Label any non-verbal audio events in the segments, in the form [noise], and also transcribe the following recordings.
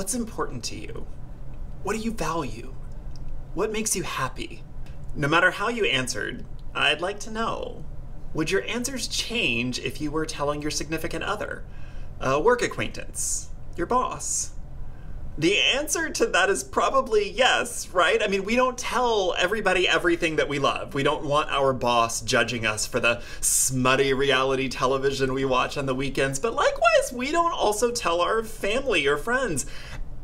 What's important to you? What do you value? What makes you happy? No matter how you answered, I'd like to know would your answers change if you were telling your significant other, a work acquaintance, your boss? The answer to that is probably yes, right? I mean, we don't tell everybody everything that we love. We don't want our boss judging us for the smutty reality television we watch on the weekends, but likewise, we don't also tell our family or friends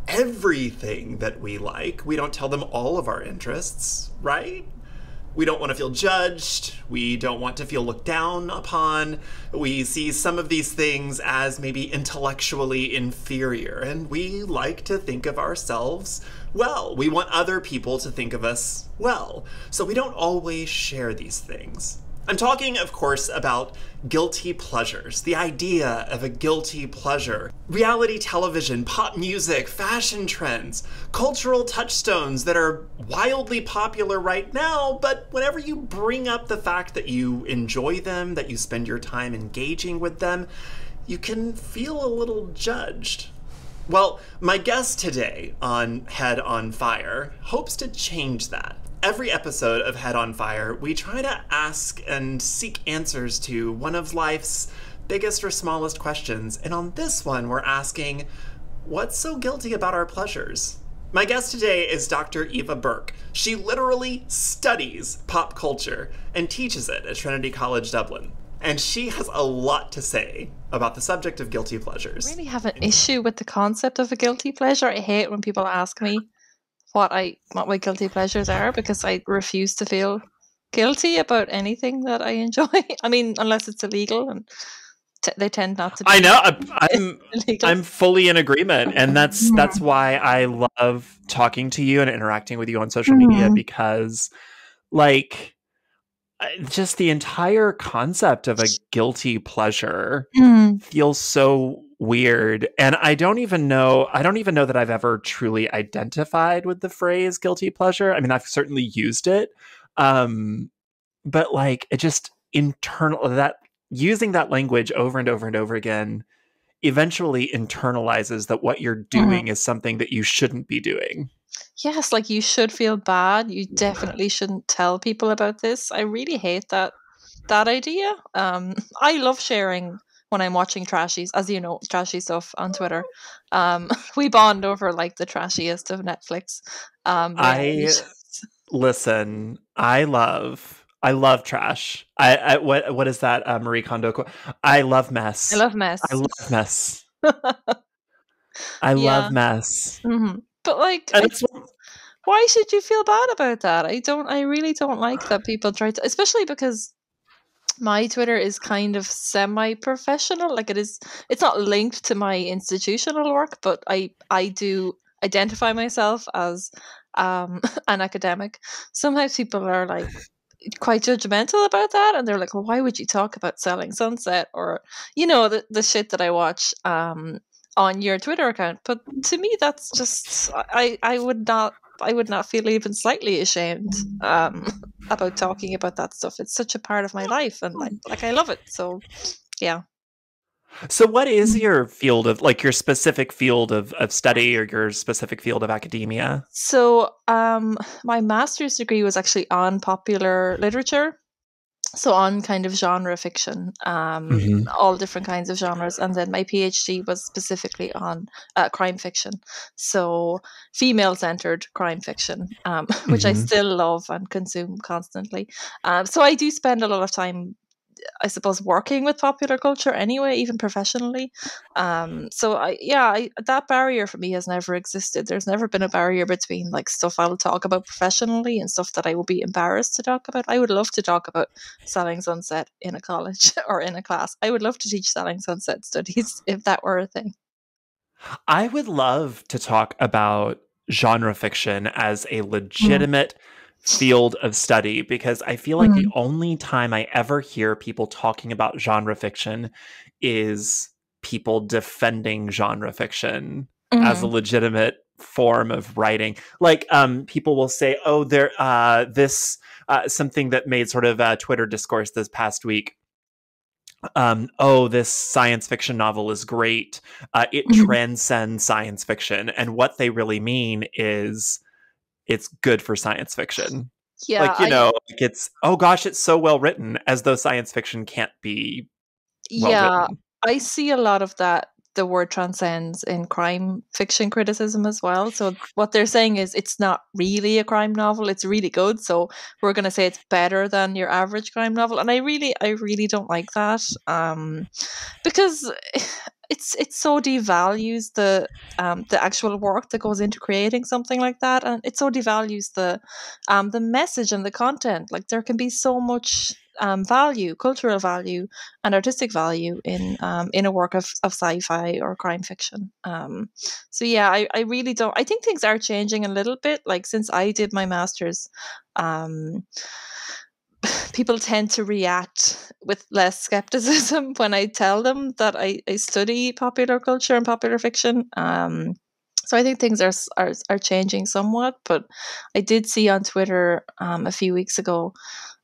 everything that we like. We don't tell them all of our interests, right? We don't want to feel judged. We don't want to feel looked down upon. We see some of these things as maybe intellectually inferior, and we like to think of ourselves well. We want other people to think of us well. So we don't always share these things. I'm talking, of course, about guilty pleasures, the idea of a guilty pleasure. Reality television, pop music, fashion trends, cultural touchstones that are wildly popular right now, but whenever you bring up the fact that you enjoy them, that you spend your time engaging with them, you can feel a little judged. Well, my guest today on Head on Fire hopes to change that every episode of Head on Fire, we try to ask and seek answers to one of life's biggest or smallest questions. And on this one, we're asking, what's so guilty about our pleasures? My guest today is Dr. Eva Burke. She literally studies pop culture and teaches it at Trinity College Dublin. And she has a lot to say about the subject of guilty pleasures. I really have an issue with the concept of a guilty pleasure. I hate when people ask me what I what my guilty pleasures are because I refuse to feel guilty about anything that I enjoy. [laughs] I mean, unless it's illegal and t- they tend not to. Be. I know. I'm [laughs] illegal. I'm fully in agreement, and that's mm-hmm. that's why I love talking to you and interacting with you on social mm-hmm. media because, like, just the entire concept of a guilty pleasure mm. feels so weird and i don't even know i don't even know that i've ever truly identified with the phrase guilty pleasure. I mean i've certainly used it um but like it just internal that using that language over and over and over again eventually internalizes that what you're mm-hmm. doing mm. is something that you shouldn't be doing. Yes like you should feel bad. You definitely shouldn't tell people about this. I really hate that that idea. Um [laughs] i love sharing when I'm watching trashies, as you know, trashy stuff on Twitter. Um, [laughs] we bond over like the trashiest of Netflix. Um, I [laughs] listen. I love. I love trash. I, I what what is that uh, Marie Kondo quote? I love mess. I love mess. I love mess. [laughs] I yeah. love mess. Mm-hmm. But like, I, why should you feel bad about that? I don't. I really don't like that people try to, especially because my Twitter is kind of semi-professional. Like it is, it's not linked to my institutional work, but I I do identify myself as um, [laughs] an academic. Sometimes people are like quite judgmental about that, and they're like, "Well, why would you talk about selling sunset or you know the the shit that I watch?" Um, on your Twitter account, but to me, that's just I I would not I would not feel even slightly ashamed um, about talking about that stuff. It's such a part of my life, and like, like I love it. So, yeah. So, what is your field of like your specific field of, of study or your specific field of academia? So, um, my master's degree was actually on popular literature so on kind of genre fiction um, mm-hmm. all different kinds of genres and then my phd was specifically on uh, crime fiction so female centered crime fiction um, [laughs] which mm-hmm. i still love and consume constantly um, so i do spend a lot of time I suppose working with popular culture anyway, even professionally. Um, so I, yeah, I, that barrier for me has never existed. There's never been a barrier between like stuff I'll talk about professionally and stuff that I will be embarrassed to talk about. I would love to talk about selling sunset in a college [laughs] or in a class. I would love to teach selling sunset studies [laughs] if that were a thing. I would love to talk about genre fiction as a mm. legitimate. Mm field of study because I feel like mm-hmm. the only time I ever hear people talking about genre fiction is people defending genre fiction mm-hmm. as a mm-hmm. legitimate form of writing. Like um, people will say, "Oh, there uh, this uh, something that made sort of a Twitter discourse this past week." um, oh, this science fiction novel is great. Uh, it mm-hmm. transcends science fiction. And what they really mean is it's good for science fiction. Yeah. Like, you I, know, like it's, oh gosh, it's so well written, as though science fiction can't be. Well yeah. Written. I see a lot of that the word transcends in crime fiction criticism as well. So what they're saying is it's not really a crime novel. It's really good. So we're going to say it's better than your average crime novel. And I really, I really don't like that um, because it's it so devalues the um, the actual work that goes into creating something like that, and it so devalues the um, the message and the content. Like there can be so much um, value, cultural value, and artistic value in um, in a work of, of sci-fi or crime fiction. Um, so yeah, I, I really don't. I think things are changing a little bit. Like since I did my masters, um, [sighs] people tend to react with less skepticism [laughs] when I tell them that I, I study popular culture and popular fiction. Um, so I think things are, are are changing somewhat. But I did see on Twitter um, a few weeks ago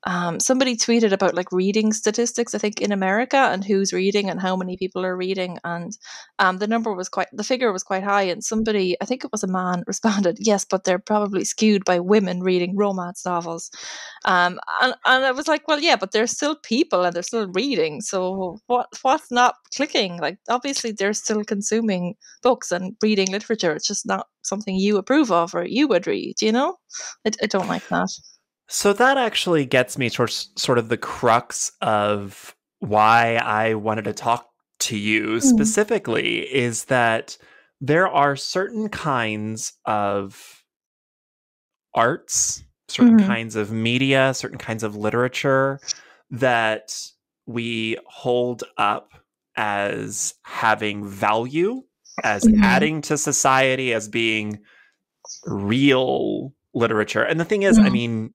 um, somebody tweeted about like reading statistics, I think in America, and who's reading and how many people are reading, and um, the number was quite, the figure was quite high. And somebody, I think it was a man, [laughs] responded, "Yes, but they're probably skewed by women reading romance novels." Um, and and I was like, "Well, yeah, but they're still people and they're still reading. So what what's not clicking? Like obviously they're still consuming books and reading literature. It's just not something you approve of or you would read. You know, I, I don't like that." So that actually gets me towards sort of the crux of why I wanted to talk to you mm. specifically is that there are certain kinds of arts, certain mm-hmm. kinds of media, certain kinds of literature that we hold up as having value, as mm-hmm. adding to society, as being real literature. And the thing is, mm-hmm. I mean,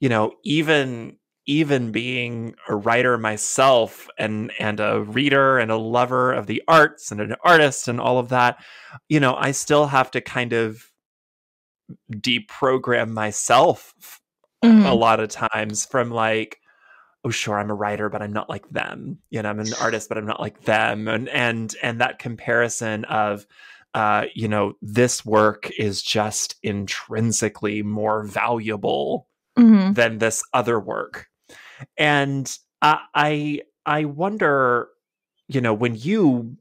you know, even even being a writer myself and and a reader and a lover of the arts and an artist and all of that, you know, I still have to kind of deprogram myself mm-hmm. a lot of times from like oh sure i'm a writer but i'm not like them you know i'm an artist but i'm not like them and and and that comparison of uh you know this work is just intrinsically more valuable mm-hmm. than this other work. And I, I I wonder, you know, when you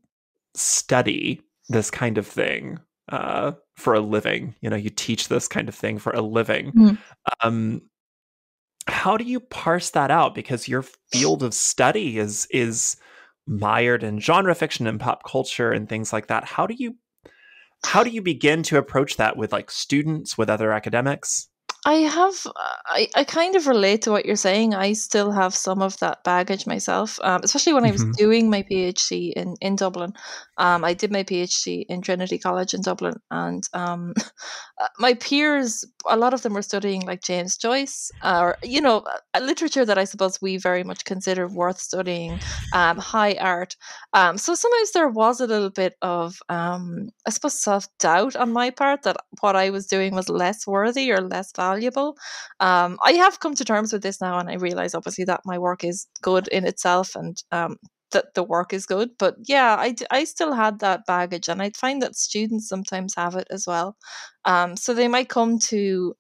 study this kind of thing uh, for a living, you know, you teach this kind of thing for a living. Mm-hmm. Um, how do you parse that out? Because your field of study is is mired in genre fiction and pop culture and things like that. How do you how do you begin to approach that with like students, with other academics? I have, I, I kind of relate to what you're saying. I still have some of that baggage myself, um, especially when I was mm-hmm. doing my PhD in, in Dublin. Um, I did my PhD in Trinity College in Dublin, and um, [laughs] uh, my peers, a lot of them were studying like James Joyce, or, you know, literature that I suppose we very much consider worth studying, um, high art. Um, so sometimes there was a little bit of, um, I suppose, self doubt on my part that what I was doing was less worthy or less valuable. Um, I have come to terms with this now, and I realize obviously that my work is good in itself, and that the work is good. But yeah, I, I still had that baggage, and I find that students sometimes have it as well. Um, so they might come to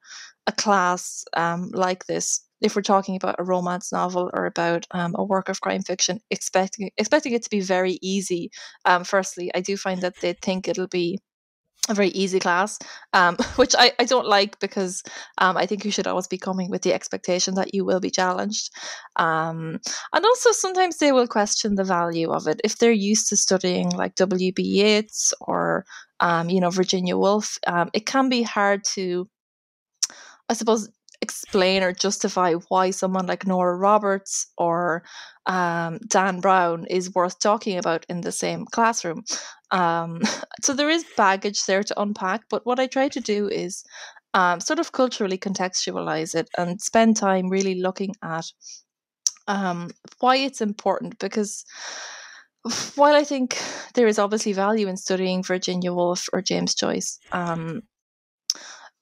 a class um, like this if we're talking about a romance novel or about um, a work of crime fiction, expecting expecting it to be very easy. Um, firstly, I do find that they think it'll be a very easy class, um, [laughs] which I, I don't like because um, I think you should always be coming with the expectation that you will be challenged. Um, and also, sometimes they will question the value of it. If they're used to studying like W.B. Yeats or, um, you know, Virginia Woolf, um, it can be hard to, I suppose, explain or justify why someone like Nora Roberts or um, Dan Brown is worth talking about in the same classroom. Um, [laughs] so there is baggage there to unpack, but what I try to do is um, sort of culturally contextualize it and spend time really looking at um, why it's important because [sighs] while I think there is obviously value in studying Virginia Woolf or James Joyce, um,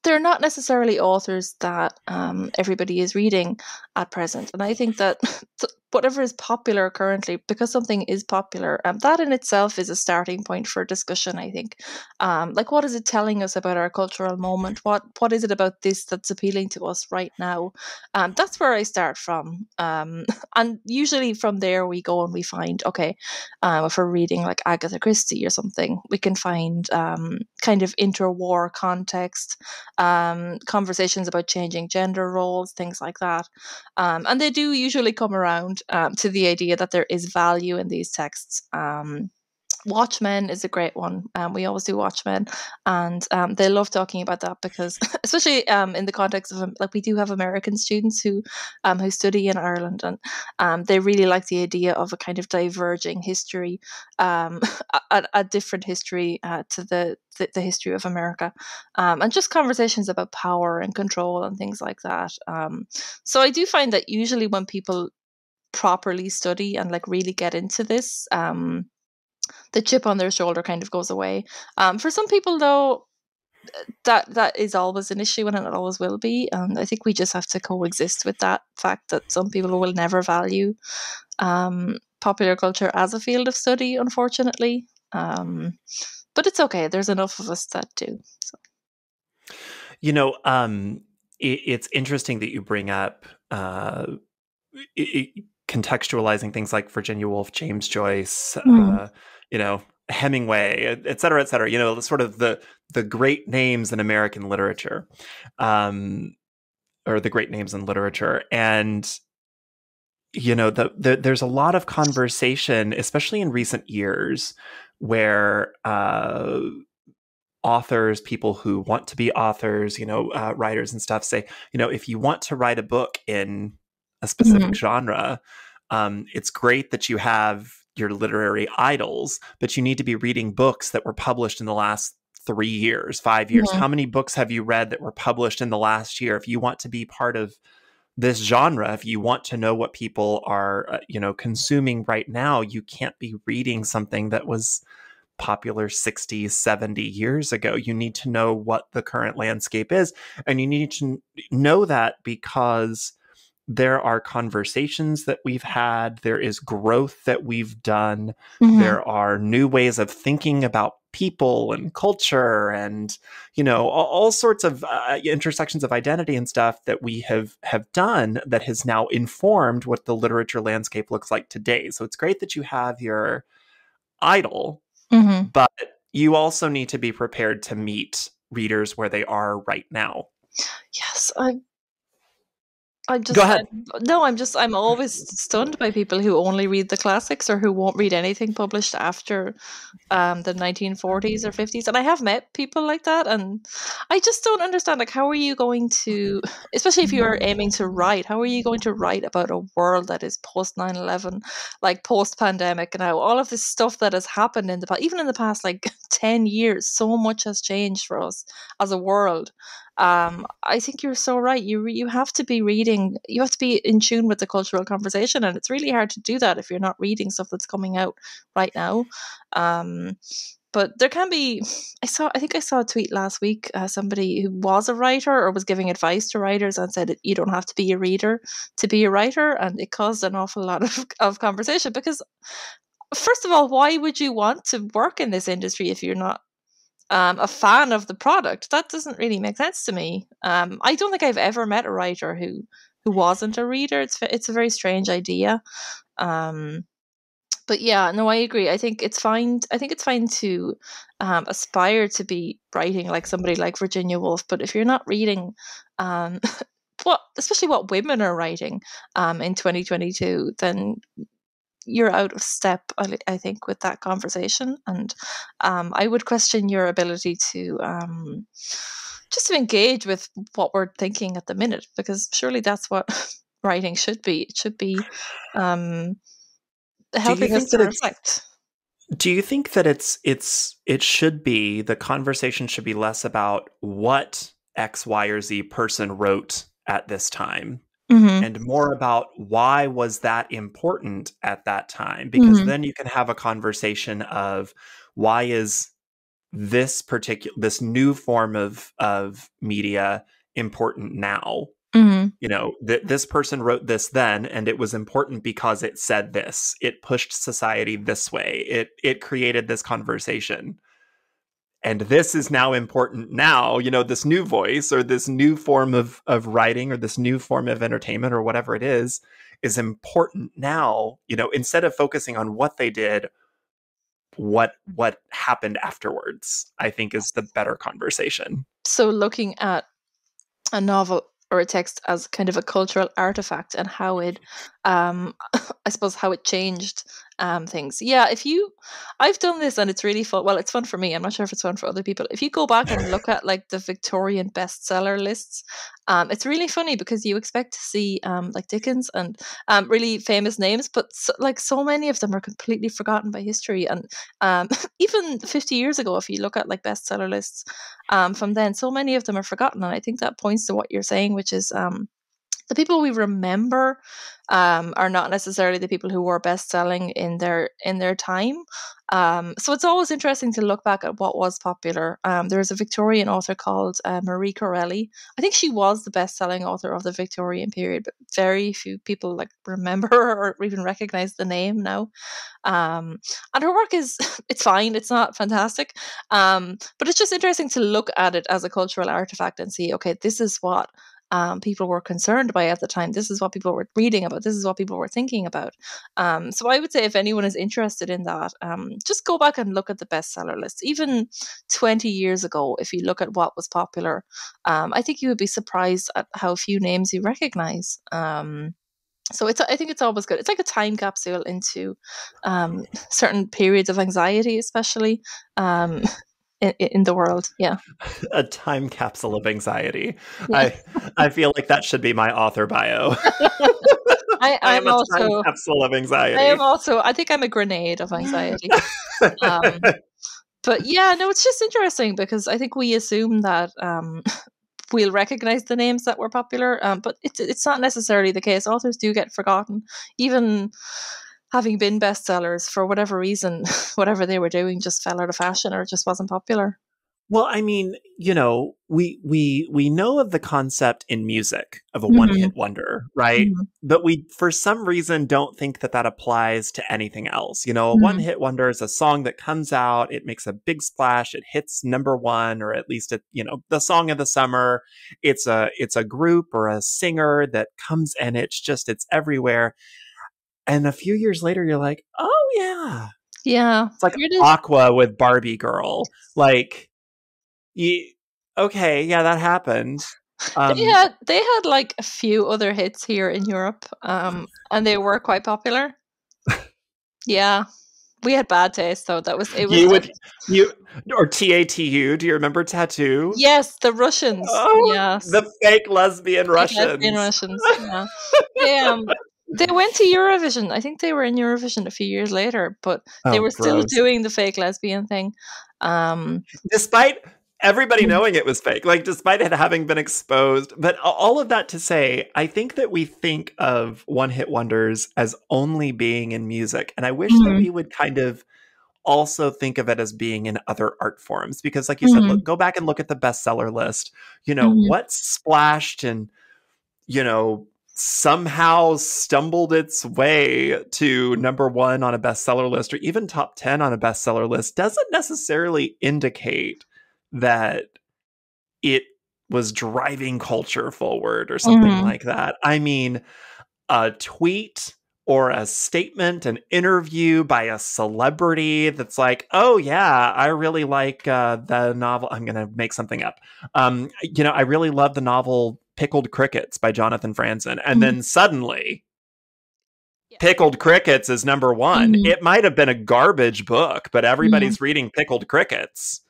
they're not necessarily authors that um, everybody is reading at present. And I think that [laughs] whatever is popular currently because something is popular um, that in itself is a starting point for discussion i think. Um, like what is it telling us about our cultural moment? What what is it about this that's appealing to us right now? Um, that's where i start from um, [laughs] and usually from there we go and we find okay um, if we're reading like agatha christie or something we can find um, kind of interwar context um, conversations about changing gender roles things like that. Um, and they do usually come around um, to the idea that there is value in these texts. Um, Watchmen is a great one. Um, we always do Watchmen, and um, they love talking about that because, [laughs] especially um, in the context of like we do have American students who um, who study in Ireland, and um, they really like the idea of a kind of diverging history, um, [laughs] a, a, different history uh, to the, the, the history of America, and just conversations about power and control and things like that. so I do find that usually when people properly study and like really get into this, um, the chip on their shoulder kind of goes away. Um, for some people, though, that that is always an issue and it always will be. And I think we just have to coexist with that fact that some people will never value um, popular culture as a field of study, unfortunately. Um, but it's okay. There's enough of us that do. So. You know, um, it, it's interesting that you bring up uh, it, contextualizing things like Virginia Woolf, James Joyce, mm. uh, you know, Hemingway, et cetera, et cetera. You know, sort of the the great names in American literature, um, or the great names in literature, and you know, the, the, there's a lot of conversation, especially in recent years, where uh, authors, people who want to be authors, you know, uh, writers and stuff, say, you know, if you want to write a book in a specific mm-hmm. genre. Um, it's great that you have your literary idols, but you need to be reading books that were published in the last three years, five years. Mm-hmm. How many books have you read that were published in the last year? If you want to be part of this genre, if you want to know what people are, uh, you know, consuming right now, you can't be reading something that was popular 60 70 years ago you need to know what the current landscape is and you need to know that because there are conversations that we've had there is growth that we've done mm-hmm. there are new ways of thinking about people and culture and you know all, all sorts of uh, intersections of identity and stuff that we have have done that has now informed what the literature landscape looks like today so it's great that you have your idol mm-hmm. but you also need to be prepared to meet readers where they are right now yes i I'm just go ahead. I'm, no, I'm just I'm always stunned by people who only read the classics or who won't read anything published after um, the 1940s or 50s. And I have met people like that, and I just don't understand. Like, how are you going to, especially if you are aiming to write, how are you going to write about a world that is post 9/11, like post pandemic And now? All of this stuff that has happened in the past, even in the past like [laughs] 10 years, so much has changed for us as a world um, I think you're so right. You re- you have to be reading. You have to be in tune with the cultural conversation, and it's really hard to do that if you're not reading stuff that's coming out right now. Um, but there can be. [sighs] I saw. I think I saw a tweet last week. Uh, somebody who was a writer or was giving advice to writers and said you don't have to be a reader to be a writer, and it caused an awful lot of [laughs] of conversation because. First of all, why would you want to work in this industry if you're not um, a fan of the product. That doesn't really make sense to me. Um, I don't think I've ever met a writer who who wasn't a reader. It's it's a very strange idea. Um, but yeah, no, I agree. I think it's fine. I think it's fine to um, aspire to be writing like somebody like Virginia Woolf. But if you're not reading, um, [laughs] what especially what women are writing um, in 2022, then you're out of step, I, I think, with that conversation. And um, I would question your ability to um, just to engage with what we're thinking at the minute, because surely that's what [laughs] writing should be. It should be um, helping us to reflect. Do you think that it's it's it should be the conversation should be less about what X, Y, or Z person wrote at this time Mm-hmm. and more about why was that important at that time because mm-hmm. then you can have a conversation of why is this particular this new form of of media important now Mm-hmm. You know, th- this person wrote this then, and it was important because it said this. It pushed society this way. It it created this conversation. And this is now important now, you know, this new voice or this new form of, of writing or this new form of entertainment or whatever it is, is important now, you know, instead of focusing on what they did, what what happened afterwards, I think is the better conversation. So looking at a novel or a text as kind of a cultural artifact and how it um [laughs] i suppose how it changed um things. Yeah if you i've done this and it's really fun well it's fun for me i'm not sure if it's fun for other people if you go back and look at like the victorian bestseller lists um it's really funny because you expect to see um like dickens and um really famous names but so, like so many of them are completely forgotten by history and um [laughs] even 50 years ago if you look at like bestseller lists um from then so many of them are forgotten and i think that points to what you're saying which is um the people we remember um, are not necessarily the people who were best selling in their in their time. Um, so it's always interesting to look back at what was popular. Um, a Victorian author called uh, Marie Corelli. I think she was the best selling author of the Victorian period, but very few people like remember [laughs] or even recognize the name now. Um, and her work is [laughs] it's fine. It's not fantastic, um, but it's just interesting to look at it as a cultural artifact and see, okay, this is what um, people were concerned by at the time. This is what people were reading about. This is what people were thinking about. Um, so I would say if anyone is interested in that, um, just go back and look at the bestseller list. Even 20 years ago, if you look at what was popular, um, I think you would be surprised at how few names you recognize. Um, so it's I think it's always good. It's like a time capsule into um, certain periods of anxiety, especially [laughs] in, in the world. Yeah, [laughs] a time capsule of anxiety. Yeah. I I feel like that should be my author bio. [laughs] I, [laughs] I'm, I'm also capsule of anxiety. I am also. I think I'm a grenade of anxiety. um, but yeah, no, it's just interesting because I think we assume that um, we'll recognize the names that were popular, um, but it's it's not necessarily the case. Authors do get forgotten, even having been bestsellers for whatever reason, [laughs] whatever they were doing just fell out of fashion or just wasn't popular. Well, I mean, you know, we we we know of the concept in music of a mm-hmm. one-hit wonder, right? Mm-hmm. But we for some reason don't think that that applies to anything else. You know, a mm-hmm. one-hit wonder is a song that comes out, it makes a big splash, it hits number 1 or at least it, you know, the song of the summer. It's a it's a group or a singer that comes and it's just it's everywhere and a few years later you're like oh yeah. Yeah. It's like aqua with barbie girl like you, okay yeah that happened um, they had they had like a few other hits here in europe um and they were quite popular. Yeah. We had bad taste though. That was it was you would you or tatu do you remember tatu? Yes the russians. Oh, yes. the fake lesbian russians lesbian russians. Yeah. They, [laughs] um, they went to Eurovision. I think they were in Eurovision a few years later, but oh, they were gross. still doing the fake lesbian thing. Um, Despite everybody mm. knowing it was fake, like despite it having been exposed. But all of that to say, I think that we think of one hit wonders as only being in music. And I wish mm-hmm. that we would kind of also think of it as being in other art forms because like you mm-hmm. said look, go back and look at the bestseller list you know mm-hmm. what's splashed and you know somehow stumbled its way to number one on a bestseller list or even top 10 on a bestseller list doesn't necessarily indicate that it was driving culture forward or something mm-hmm. like that. I mean, a tweet or a statement, an interview by a celebrity that's like, oh, yeah, I really like uh, the novel. I'm going to make something up. Um, you know, I really love the novel Pickled Crickets by Jonathan Franzen. And mm-hmm. then suddenly, yeah. Pickled Crickets is number one. Mm-hmm. It might have been a garbage book, but everybody's mm-hmm. reading Pickled Crickets.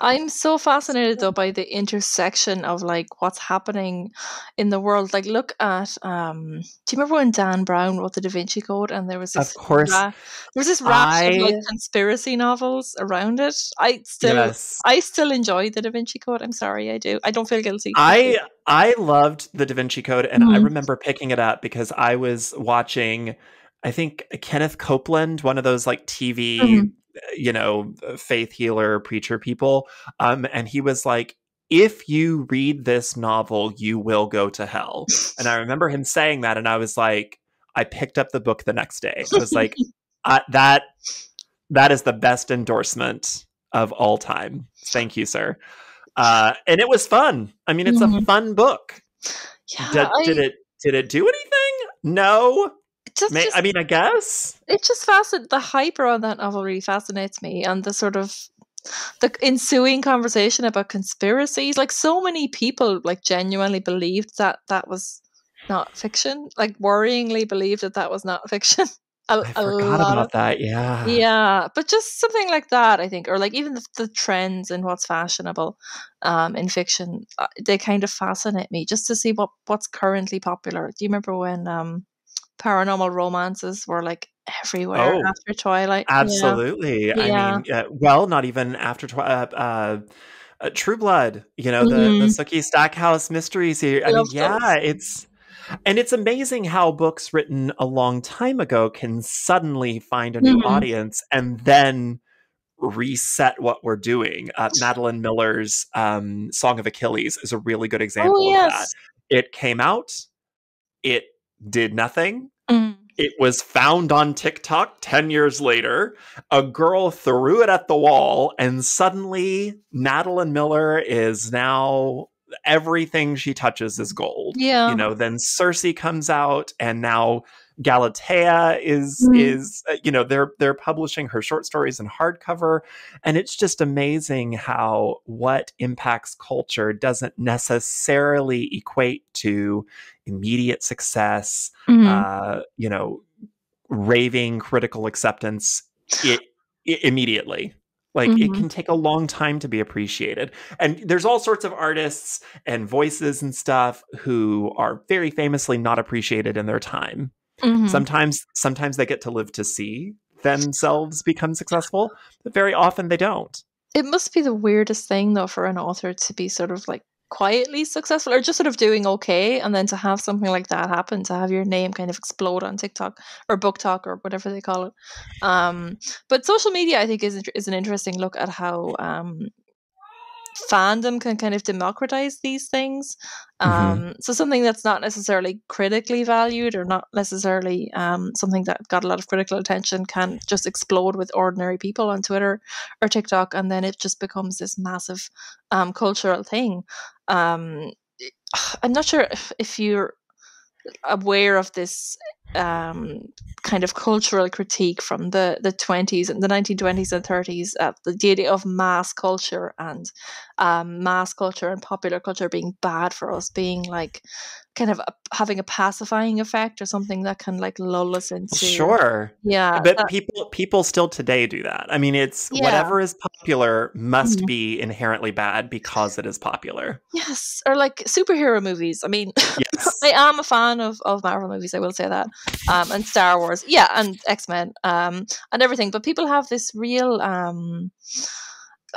I'm so fascinated though by the intersection of like what's happening in the world. Like, look at um, do you remember when Dan Brown wrote the Da Vinci Code and there was this of course ra- there was this rash I... of like conspiracy novels around it. I still yes. I still enjoy the Da Vinci Code. I'm sorry, I do. I don't feel guilty. I I loved the Da Vinci Code, and mm-hmm. I remember picking it up because I was watching. I think Kenneth Copeland, one of those like TV mm-hmm you know, faith healer preacher people. Um, and he was like, if you read this novel, you will go to hell. And I [laughs] remember him saying that, and I was like, I picked up the book the next day. I was like, [laughs] uh, that that is the best endorsement of all time. Thank you, sir. Uh, and it was fun. I mean, it's mm-hmm. a fun book. Yeah, did, I... did, it did it do anything? No. Just, May, just, I mean, I guess? it just fascinates. The hype around that novel really fascinates me, and the sort of the ensuing conversation about conspiracies like so many people like genuinely believed that that was not fiction like worryingly believed that that was not [laughs] fiction. A, I forgot about of, that yeah. Yeah but just something like that i think or like even the, the trends and what's fashionable um, in fiction uh, they kind of fascinate me just to see what what's currently popular. Do you remember when um paranormal romances were like everywhere oh, after Twilight. Absolutely. Yeah. I mean, uh, well, not even after Twilight. Uh, uh, uh, True Blood, you know, mm-hmm. the, the Sookie Stackhouse mysteries here. I, I mean, yeah, those. it's and it's amazing how books written a long time ago can suddenly find a new mm-hmm. audience and then reset what we're doing. Uh, Madeline Miller's um, Song of Achilles is a really good oh, example oh, yes. of that. It came out, it did nothing. Mm. It was found on TikTok 10 years later. A girl threw it at the wall, and suddenly Madeline Miller is now everything she touches is gold. Yeah. You know, then Circe comes out, and now Galatea is mm. is uh, you know they're they're publishing her short stories in hardcover and it's just amazing how what impacts culture doesn't necessarily equate to immediate success mm. uh, you know raving critical acceptance it, it immediately like mm-hmm. it can take a long time to be appreciated. And there's all sorts of artists and voices and stuff who are very famously not appreciated in their time. Mm-hmm. Sometimes sometimes they get to live to see themselves become successful, but very often they don't. It must be the weirdest thing though for an author to be sort of like quietly successful or just sort of doing okay and then to have something like that happen to have your name kind of explode on TikTok or BookTok or whatever they call it um, but social media I think is is an interesting look at how um, fandom can kind of democratize these things. Mm-hmm. Um, mm-hmm. So something that's not necessarily critically valued or not necessarily um, something that got a lot of critical attention can just explode with ordinary people on Twitter or TikTok, and then it just becomes this massive um, cultural thing. Um, [sighs] I'm not sure if, if you're aware of this um, kind of cultural critique from the, the 20s and the 1920s and 30s uh, the idea of mass culture and um, mass culture and popular culture being bad for us being like kind of a, having a pacifying effect or something that can like lull us into sure yeah but that, people people still today do that i mean it's yeah. whatever is popular must mm-hmm. be inherently bad because it is popular yes or like superhero movies i mean [laughs] yes. i am a fan of, of marvel movies i will say that um, and star wars yeah and x-men um, and everything but people have this real um,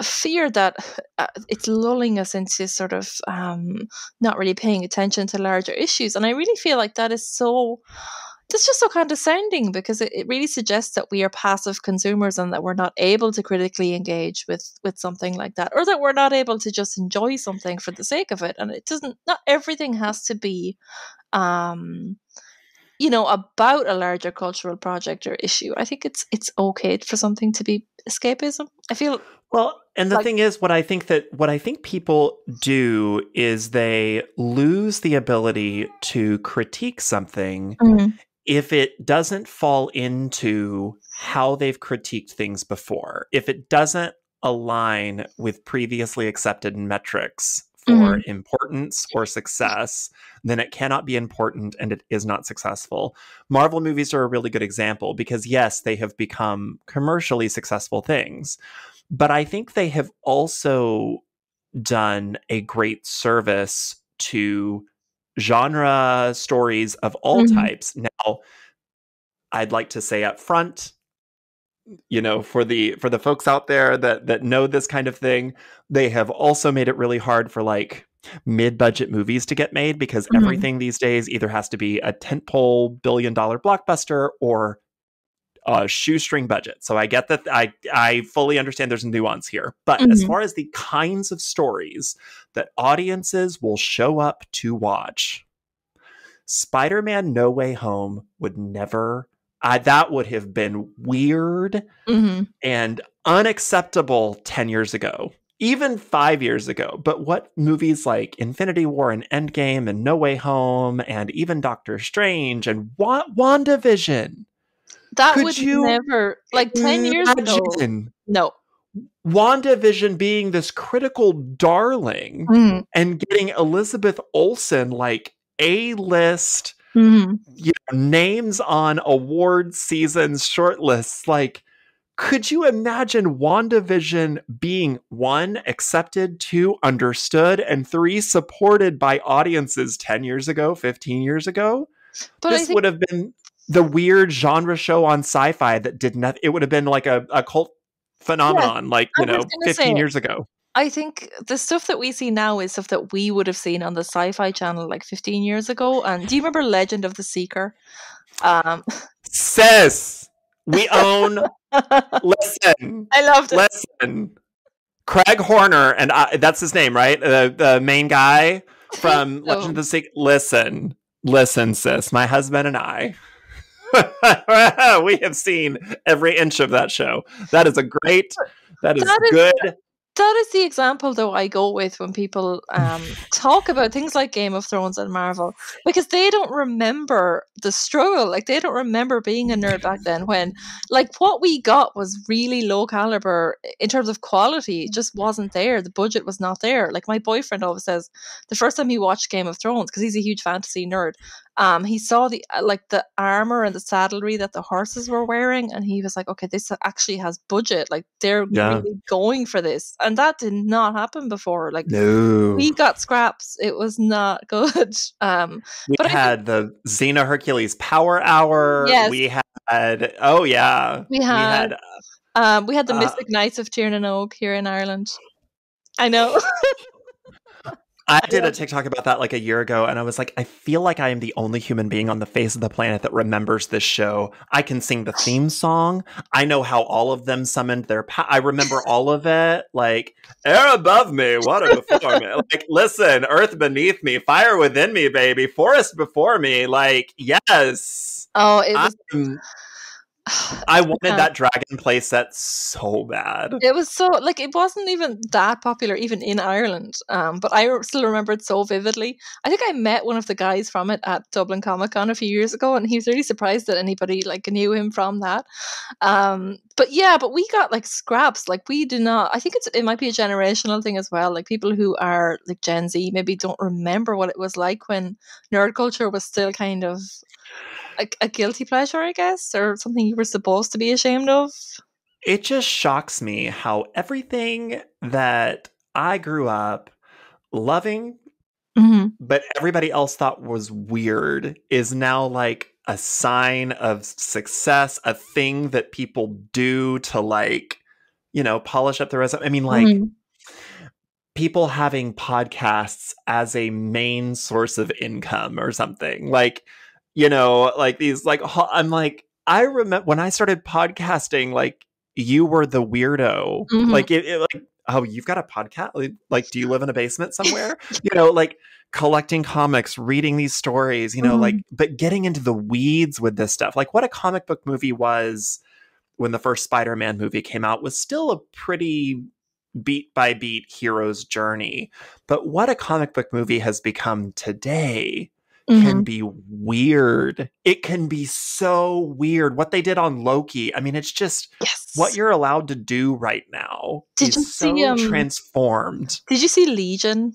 fear that uh, it's lulling us into sort of um, not really paying attention to larger issues. And I really feel like that is so. That's just so condescending because it, it really suggests that we are passive consumers and that we're not able to critically engage with with something like that, or that we're not able to just enjoy something for the sake of it. And it doesn't. Not everything has to be um, you know about a larger cultural project or issue i think it's it's okay for something to be escapism i feel well and the like, thing is what i think that what i think people do is they lose the ability to critique something mm-hmm. if it doesn't fall into how they've critiqued things before if it doesn't align with previously accepted metrics for mm-hmm. importance or success, then it cannot be important and it is not successful. Marvel movies are a really good example because, yes, they have become commercially successful things, but I think they have also done a great service to genre stories of all mm-hmm. types. Now, I'd like to say up front, you know for the for the folks out there that that know this kind of thing they have also made it really hard for like mid-budget movies to get made because mm-hmm. everything these days either has to be a tentpole billion dollar blockbuster or a shoestring budget. So I get that I I fully understand there's a nuance here. But mm-hmm. as far as the kinds of stories that audiences will show up to watch, Spider-Man No Way Home would never I, that would have been weird mm-hmm. and unacceptable 10 years ago even five years ago. But what movies like Infinity War and Endgame and No Way Home and even Doctor Strange and Wa- WandaVision? That Could would you never, like 10 years ago. No. WandaVision being this critical darling mm-hmm. and getting Elizabeth Olsen like A list. Mm-hmm. You know, names on award season shortlists like could you imagine WandaVision being one, accepted, two, understood, and three, supported by audiences 10 years ago, 15 years ago? But this think- would have been the weird genre show on sci fi that did not, it would have been like a, a cult phenomenon, yeah, like, you know, 15 say, years ago. I think the stuff that we see now is stuff that we would have seen on the sci fi channel like 15 years ago. And do you remember Legend of the Seeker? Um, Sis! We [laughs] own. listen. I loved it. Listen. Craig Horner, and I, that's his name, right? The the main guy from [laughs] so. Legend of the Seeker. Listen, listen, sis. My husband and I, [laughs] we have seen every inch of that show. That is a great. That is, that is good that is the example though I go with when people um, talk about things like Game of Thrones and Marvel because they don't remember the struggle. Like they don't remember being a nerd back then when like what we got was really low caliber in terms of quality. It just wasn't there. The budget was not there. Like my boyfriend always says the first time he watched Game of Thrones because he's a huge fantasy nerd um, he saw the uh, like the armor and the saddlery that the horses were wearing, and he was like, "Okay, this actually has budget. Like they're yeah. really going for this." And that did not happen before. Like no, we got scraps. It was not [laughs] good. Um, we but had the Xena Hercules Power Hour. Yes. we had. Oh yeah, we had. We had, uh, um, we had the uh, Mystic Knights of Tir na nOg here in Ireland. I know. [laughs] I did a TikTok about that like a year ago, and I was like, I feel like I am the only human being on the face of the planet that remembers this show. I can sing the theme song. I know how all of them summoned their. Pa- I remember all of it. Like air above me, water before me. [laughs] Like listen, earth beneath me, fire within me, baby, forest before me. Like yes. Oh, it was. I'm, [sighs] I wanted uh, that dragon playset so bad. It was so like it wasn't even that popular even in Ireland. Um, but I still remember it so vividly. I think I met one of the guys from it at Dublin Comic Con a few years ago, and he was really surprised that anybody like knew him from that. Um, but yeah, but we got like scraps. Like we do not. I think it's it might be a generational thing as well. Like people who are like Gen Z maybe don't remember what it was like when nerd culture was still kind of a, a guilty pleasure, I guess, or something you were supposed to be ashamed of? It just shocks me how everything that I grew up loving, mm-hmm. but everybody else thought was weird, is now like a sign of success, a thing that people do to like, you know, polish up the resume. I mean, like, mm-hmm. people having podcasts as a main source of income or something. Like, you know, like these, like, I'm like, I remember when I started podcasting, like, you were the weirdo. Mm-hmm. Like, it, it, like, oh, you've got a podcast? Like, do you live in a basement somewhere? [laughs] you know, like collecting comics, reading these stories, you know, mm-hmm. like, but getting into the weeds with this stuff. Like, what a comic book movie was when the first Spider Man movie came out was still a pretty beat by beat hero's journey. But what a comic book movie has become today mm-hmm. can be weird. It can be so weird. What they did on Loki, I mean, it's just yes. what you're allowed to do right now did is you see, so um, transformed. Did you see Legion?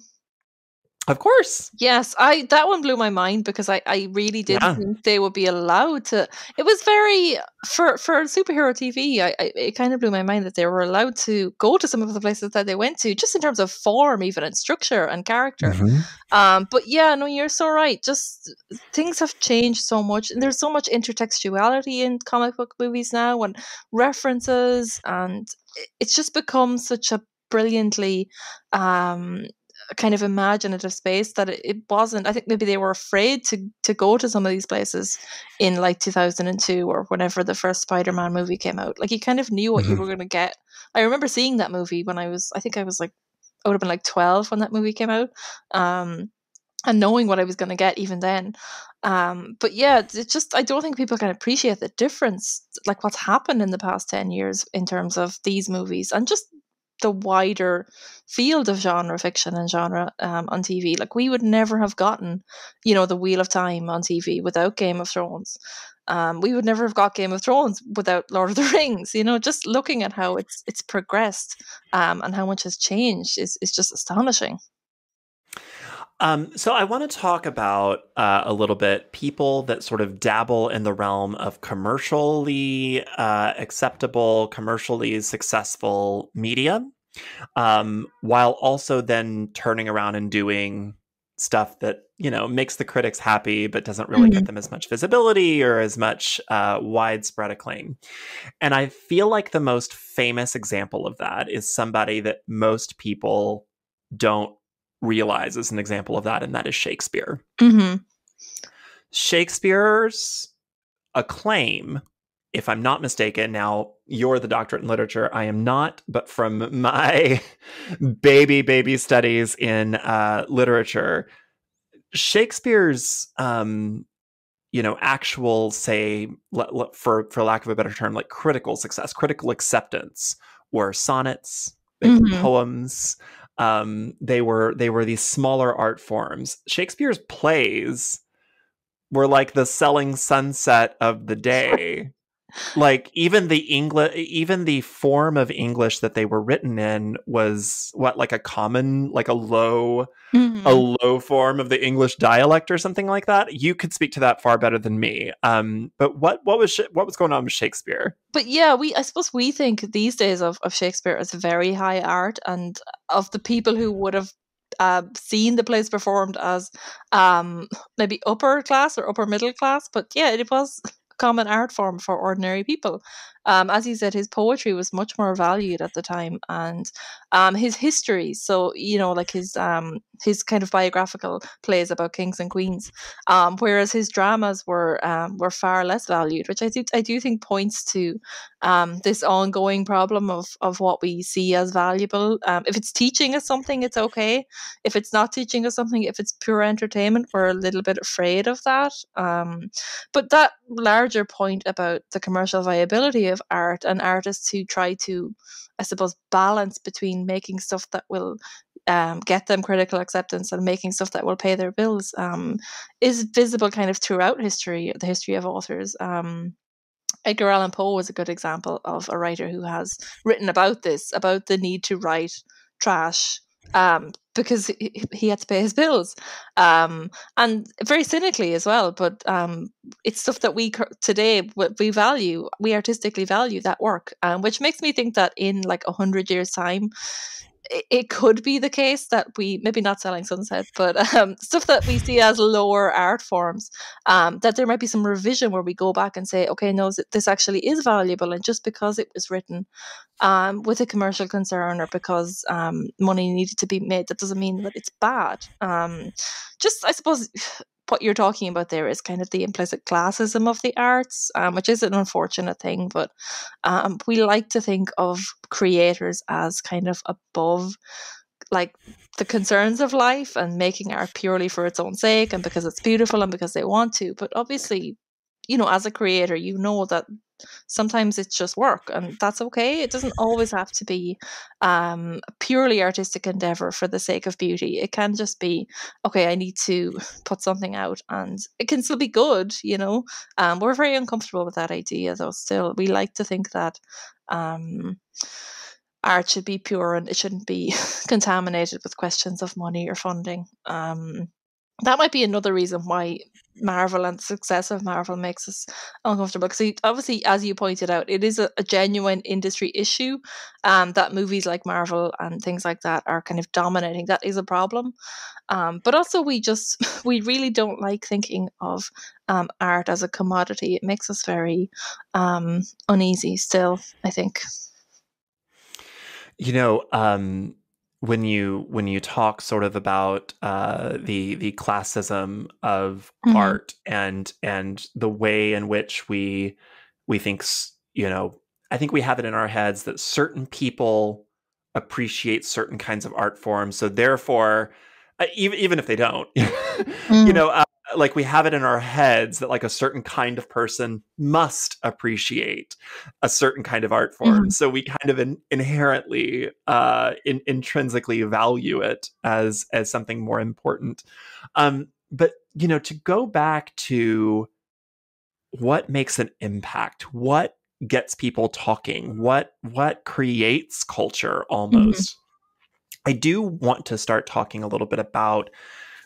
Of course. Yes, I that one blew my mind because I, I really didn't yeah. think they would be allowed to. It was very for for superhero TV. I, I, it kind of blew my mind that they were allowed to go to some of the places that they went to, just in terms of form, even and structure and character. Mm-hmm. Um, but yeah, no, you're so right. Just things have changed so much, and there's so much intertextuality in comic book movies now, and references, and it's just become such a brilliantly um kind of imaginative space that it, it wasn't. I think maybe they were afraid to to go to some of these places in like 2002 or whenever the first Spider-Man movie came out. Like you kind of knew what mm-hmm. you were going to get. I remember seeing that movie when I was, I think I was like, I would have been like 12 when that movie came out. Um, and knowing what I was going to get even then. Um, but yeah, it's just I don't think people can appreciate the difference, like what's happened in the past ten years in terms of these movies and just the wider field of genre fiction and genre um, on TV. Like we would never have gotten, you know, the Wheel of Time on TV without Game of Thrones. Um, we would never have got Game of Thrones without Lord of the [laughs] Rings. You know, just looking at how it's it's progressed um, and how much has changed is is just astonishing. Um, so I want to talk about uh, a little bit people that sort of dabble in the realm of commercially uh, acceptable, commercially successful media, um, while also then turning around and doing stuff that you know makes the critics happy but doesn't really mm-hmm. get them as much visibility or as much uh, widespread acclaim and i feel like the most famous example of that is somebody that most people don't realize as an example of that, and that is Shakespeare. Mm-hmm. Shakespeare's acclaim, if I'm not mistaken, now you're the doctorate in literature. I am not, but from my [laughs] baby, baby studies in uh, literature, Shakespeare's, um, you know, actual, say, for for lack of a better term, like critical success, critical acceptance, were sonnets, mm-hmm. poems, um, they were they were these smaller art forms. Shakespeare's plays were like the selling sunset of the day. Like even the English, even the form of English that they were written in was what like a common, like a low, mm-hmm. a low form of the English dialect or something like that. You could speak to that far better than me. Um, but what what was what was going on with Shakespeare? But yeah, we I suppose we think these days of of Shakespeare as very high art, and of the people who would have uh, seen the plays performed as um, maybe upper class or upper middle class. But yeah, it was common art form for ordinary people. Um, as you said, his poetry was much more valued at the time, and um, his history. So you know, like his um, his kind of biographical plays about kings and queens, um, whereas his dramas were um, were far less valued, which I do I do think points to um, this ongoing problem of of what we see as valuable. If it's teaching us something, it's okay. If it's not teaching us something, if it's pure entertainment, we're a little bit afraid of that. But that larger point about the commercial viability of art and artists who try to, I suppose, balance between making stuff that will um, get them critical acceptance and making stuff that will pay their bills um, is visible kind of throughout history, the history of authors. Um, Edgar Allan Poe was a good example of a writer who has written about this, about the need to write trash um, because he, he, had to pay his bills, um, and very cynically as well. But um, it's stuff that we today we value, we artistically value that work, um, which makes me think that in like a hundred years' time, it could be the case that we maybe not selling sunset, but [laughs] um, stuff that we see as lower art forms, um, that there might be some revision where we go back and say, okay, no, this actually is valuable, and just because it was written um, with a commercial concern or because um, money needed to be made, that doesn't mean that it's bad. Um, just, I suppose, what you're talking about there is kind of the implicit classism of the arts, um, which is an unfortunate thing. But um, we like to think of creators as kind of above, like the concerns of life and making art purely for its own sake and because it's beautiful and because they want to. But obviously, you know, as a creator, you know that sometimes it's just work and that's okay. It doesn't always have to be um, a purely artistic endeavor for the sake of beauty. It can just be okay i need to put something out and it can still be good you know? Um, we're very uncomfortable with that idea though still. We like to think that um, art should be pure and it shouldn't be [laughs] contaminated with questions of money or funding. Um, that might be another reason why Marvel and the success of Marvel makes us uncomfortable because obviously, as you pointed out, it is a, a genuine industry issue um, that movies like Marvel and things like that are kind of dominating. That is a problem, um, but also we just [laughs] we really don't like thinking of um, art as a commodity. It makes us very um, uneasy. Still, I think. You know, um, when you when you talk sort of about uh, the the classism of mm-hmm. art and and the way in which we we think you know I think we have it in our heads that certain people appreciate certain kinds of art forms, so therefore, uh, even even if they don't, [laughs] mm. you know, uh, like we have it in our heads that like a certain kind of person must appreciate a certain kind of art form mm-hmm. so we kind of in, inherently uh in, intrinsically value it as as something more important um but you know to go back to what makes an impact what gets people talking what what creates culture mm-hmm. almost mm-hmm. i do want to start talking a little bit about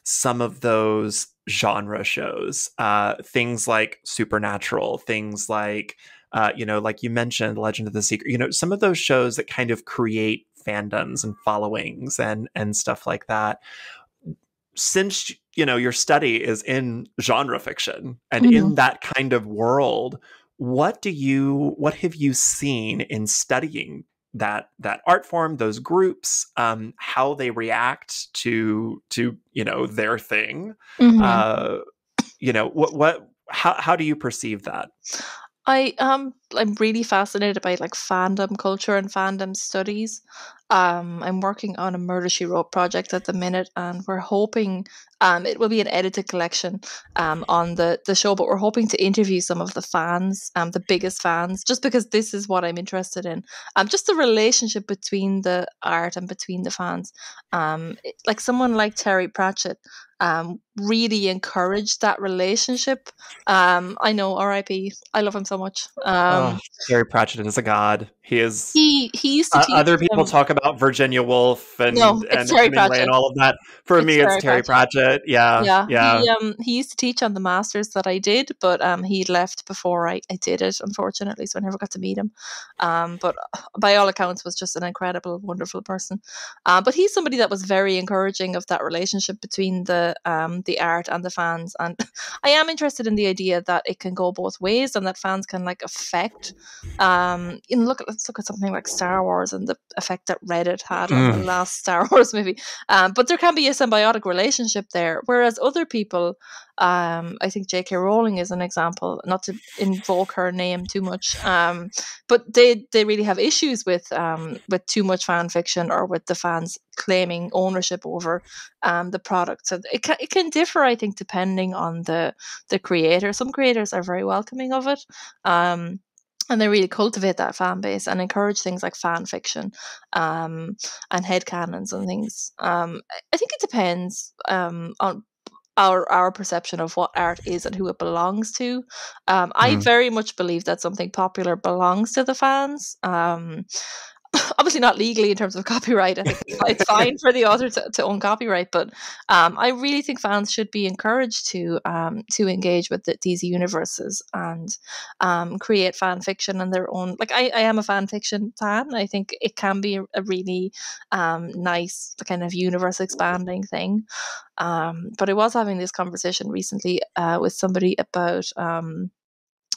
some of those genre shows, uh, things like Supernatural, things like uh, you know, like you mentioned, Legend of the Seeker. You know, some of those shows that kind of create fandoms and followings and and stuff like that. Since you know your study is in genre fiction and mm-hmm. in that kind of world, what do you what have you seen in studying that that art form those groups um, how they react to to you know their thing mm-hmm. uh, you know what what how, how do you perceive that I um I'm really fascinated by like fandom culture and fandom studies. Um, I'm working on a Murder She Wrote project at the minute, and we're hoping um, it will be an edited collection um, on the the show. But we're hoping to interview some of the fans, um, the biggest fans, just because this is what I'm interested in. Um, just the relationship between the art and between the fans. Um, like someone like Terry Pratchett um, really encouraged that relationship. Um, I know, R.I.P. I love him so much. Um, oh, Terry Pratchett is a god. He is. He he used to. Uh, other people talk about Virginia Woolf and no, and Hemingway and all of that. For it's me, Terry it's Terry Pratchett. Pratchett. Yeah, yeah, yeah. He, um, he used to teach on the masters that I did, but um, he left before I, I did it. Unfortunately, so I never got to meet him. Um, but uh, by all accounts, was just an incredible, wonderful person. Uh, but he's somebody that was very encouraging of that relationship between the um the art and the fans, and [laughs] I am interested in the idea that it can go both ways and that fans can like affect. Um, you know, look at let's look at something like Star Wars and the effect that Reddit had mm. on the mm. last [laughs] Star Wars movie. Um, but there can be a symbiotic relationship there, whereas other people, um, I think J.K. Rowling is an example. Not to invoke her name too much, um, but they they really have issues with um, with too much fan fiction or with the fans claiming ownership over um, the product. So it can it can differ, I think, depending on the the creator. Some creators are very welcoming of it. Um, and they really cultivate that fan base and encourage things like fan fiction um, and head canons and things. Um, I think it depends um, on our our perception of what art is and who it belongs to. Um, I mm. very much believe that something popular belongs to the fans. Um, [laughs] obviously not legally in terms of [laughs] copyright. I think it's fine for the author to, to own copyright, but um, I really think fans should be encouraged to um, to engage with the, these universes and um, create fan fiction and their own. Like I, I am a fan fiction fan. I think it can be a, really um, nice kind of universe expanding thing. Um, but I was having this conversation recently uh, with somebody about um,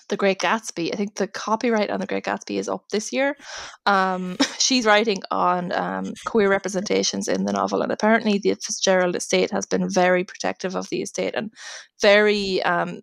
the Great Gatsby. I think the copyright on The Great Gatsby is up this year. Um, [laughs] she's writing on um, queer representations in the novel, and apparently the Fitzgerald estate has been very protective of the estate and very. Um,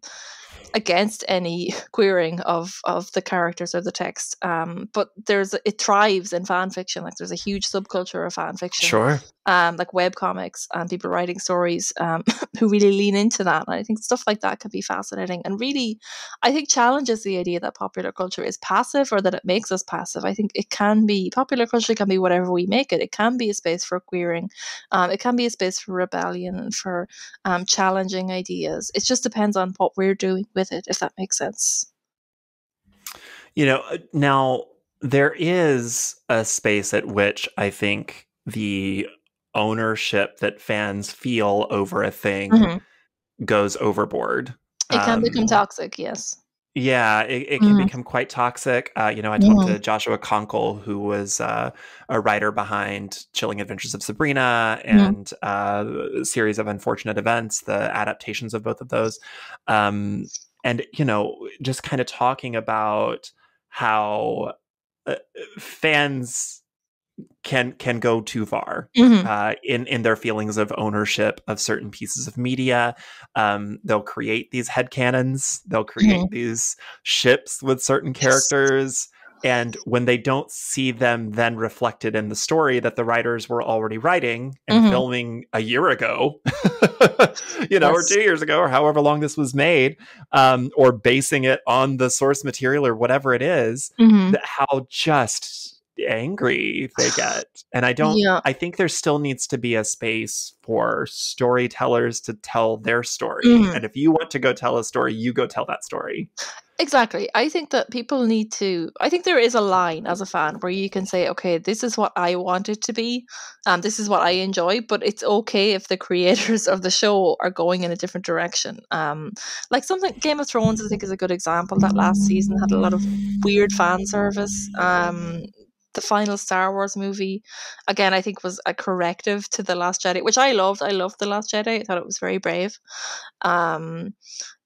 against any [laughs] queering of of the characters or the text. Um, but there's it thrives in fan fiction. Like there's a huge subculture of fan fiction. Sure um, like web comics and people writing stories um, [laughs] who really lean into that. And I think stuff like that can be fascinating and really, I think, challenges the idea that popular culture is passive or that it makes us passive. I think it can be, popular culture can be whatever we make it. It can be a space for queering, um, it can be a space for rebellion and for um, challenging ideas. It just depends on what we're doing with it, if that makes sense. You know, uh, now there is a space at which I think the ownership that fans feel over a thing mm-hmm. goes overboard. It can um, become toxic, yes. Yeah, it, it can mm-hmm. become quite toxic. Uh, you know, I talked mm-hmm. to Joshua Conkel, who was uh, a writer behind Chilling Adventures of Sabrina mm-hmm. and uh, a series of unfortunate events, the adaptations of both of those. Um, and, you know, just kind of talking about how uh, fans can can go too far mm-hmm. uh, in in their feelings of ownership of certain pieces of media. Um, they'll create these head canons. They'll create mm-hmm. these ships with certain characters. And when they don't see them then reflected in the story that the writers were already writing and mm-hmm. filming a year ago, [laughs] you know, yes. or two years ago, or however long this was made, um, or basing it on the source material or whatever it is, mm-hmm. how just angry they get. And I don't, yeah. I think there still needs to be a space for storytellers to tell their story. Mm-hmm. And if you want to go tell a story, you go tell that story. Exactly. I think that people need to. I think there is a line as a fan where you can say, okay, this is what I want it to be, and um, this is what I enjoy, but it's okay if the [laughs] creators of the show are going in a different direction. Um, like something Game of Thrones, I think, is a good example. That last season had a lot of weird fan service. Um, the final Star Wars movie, again, I think was a corrective to the Last Jedi, which I loved. I loved the Last Jedi. I thought it was very brave. Um,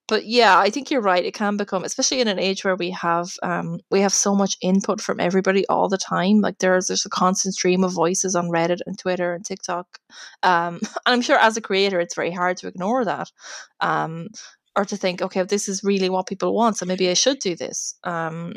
but yeah, I think you're right. It can become, especially in an age where we have um, we have so much input from everybody all the time. Like there's there's a constant stream of voices on Reddit and Twitter and TikTok. Um, [laughs] and I'm sure as a creator, it's very hard to ignore that. Um, or to think, okay, this is really what people want, so maybe I should do this. Um,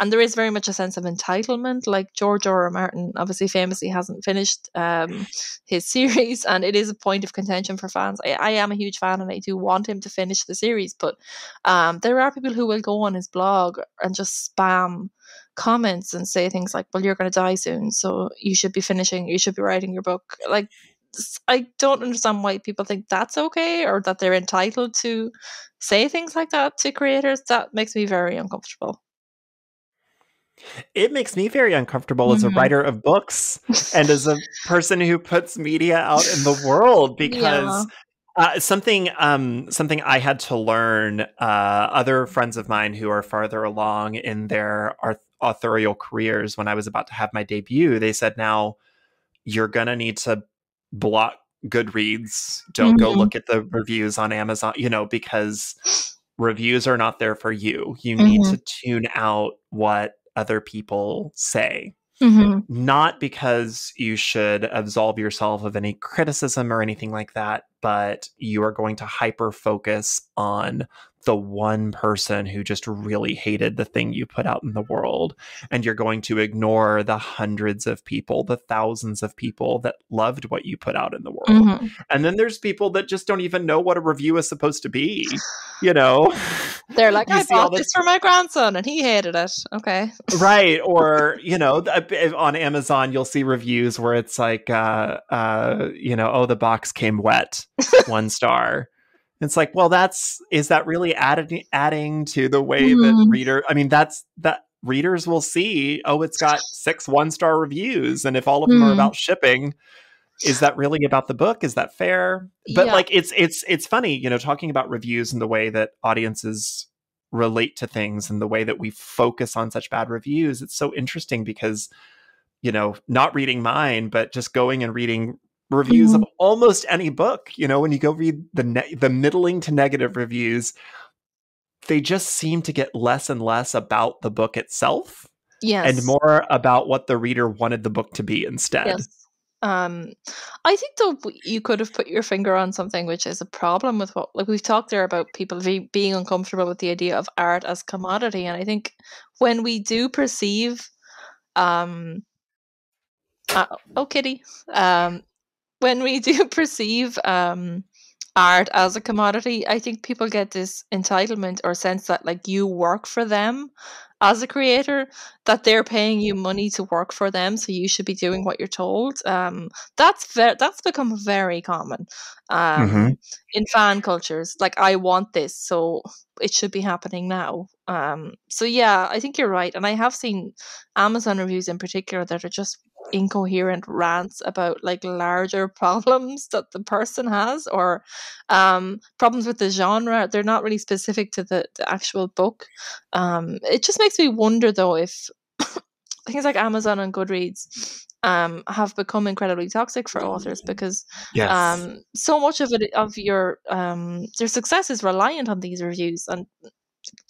and there is very much a sense of entitlement. Like George R. R. Martin, obviously famously hasn't finished um, his [laughs] series, and it is a point of contention for fans. I, I, am a huge fan, and I do want him to finish the series, but um, there are people who will go on his blog and just spam comments and say things like, "Well, you're going to die soon, so you should be finishing, you should be writing your book." Like I don't understand why people think that's okay or that they're entitled to say things like that to creators. That makes me very uncomfortable. It makes me very uncomfortable mm-hmm. as a mm-hmm. writer of books and as a person who puts media out in the world [laughs] because yeah. Uh, something um, something I had to learn. Uh, other friends of mine who are farther along in their authorial careers, when I was about to have my debut, they said, "Now you're gonna need to block Goodreads. Don't mm-hmm. go look at the reviews on Amazon, you know, because reviews are not there for you. You mm-hmm. need to tune out what other people say. Mm-hmm. Not because you should absolve yourself of any criticism or anything like that, but you are going to hyper focus on the one person who just really hated the thing you put out in the world. And you're going to ignore the hundreds of people, the thousands of people that loved what you put out in the world. Mm-hmm. And then there's people that just don't even know what a review is supposed to be. You know, [sighs] they're like, I bought this for my grandson and he hated it. Okay. right. [laughs] Or, you know, on Amazon, you'll see reviews where it's like, uh, uh, you know, oh, the box came wet, one star it's like, well, that's is that really adding adding to the way mm. that mm-hmm. reader? I mean, that's that readers will see. Oh, it's got six one star reviews, and if all of them mm. are mm-hmm. about shipping, is that really about the book? Is that fair? But yeah. like, it's it's it's funny, you know, talking about reviews and the way that audiences relate to things and the way that we focus on such bad reviews. It's so interesting because you know, not reading mine, but just going and reading reviews mm-hmm. of almost any book. You know, when you go read the ne- the middling to negative reviews, they just seem to get less and less about the book itself. Yes. And more about what the reader wanted the book to be instead. Yes. Um, I think though you could have put your finger on something which is a problem with what like we've talked there about people be, being uncomfortable with the idea of art as commodity, and I think when we do perceive, um, uh, oh kitty, um, when we do [laughs] perceive um, art as a commodity, I think people get this entitlement or sense that like you work for them as a creator, that they're paying you money to work for them, so you should be doing what you're told. Um, that's that's become very common um, mm-hmm. in fan cultures. Like I want this, so it should be happening now. Um, so yeah, I think you're right, and I have seen Amazon reviews in particular that are just incoherent rants about like larger [laughs] problems that the person has or um, problems with the genre. They're not really specific to the, the actual book. Um, it just makes me wonder though if things like Amazon and Goodreads um, have become incredibly toxic for authors because yes. um, so much of it of your um, their success is reliant on these reviews and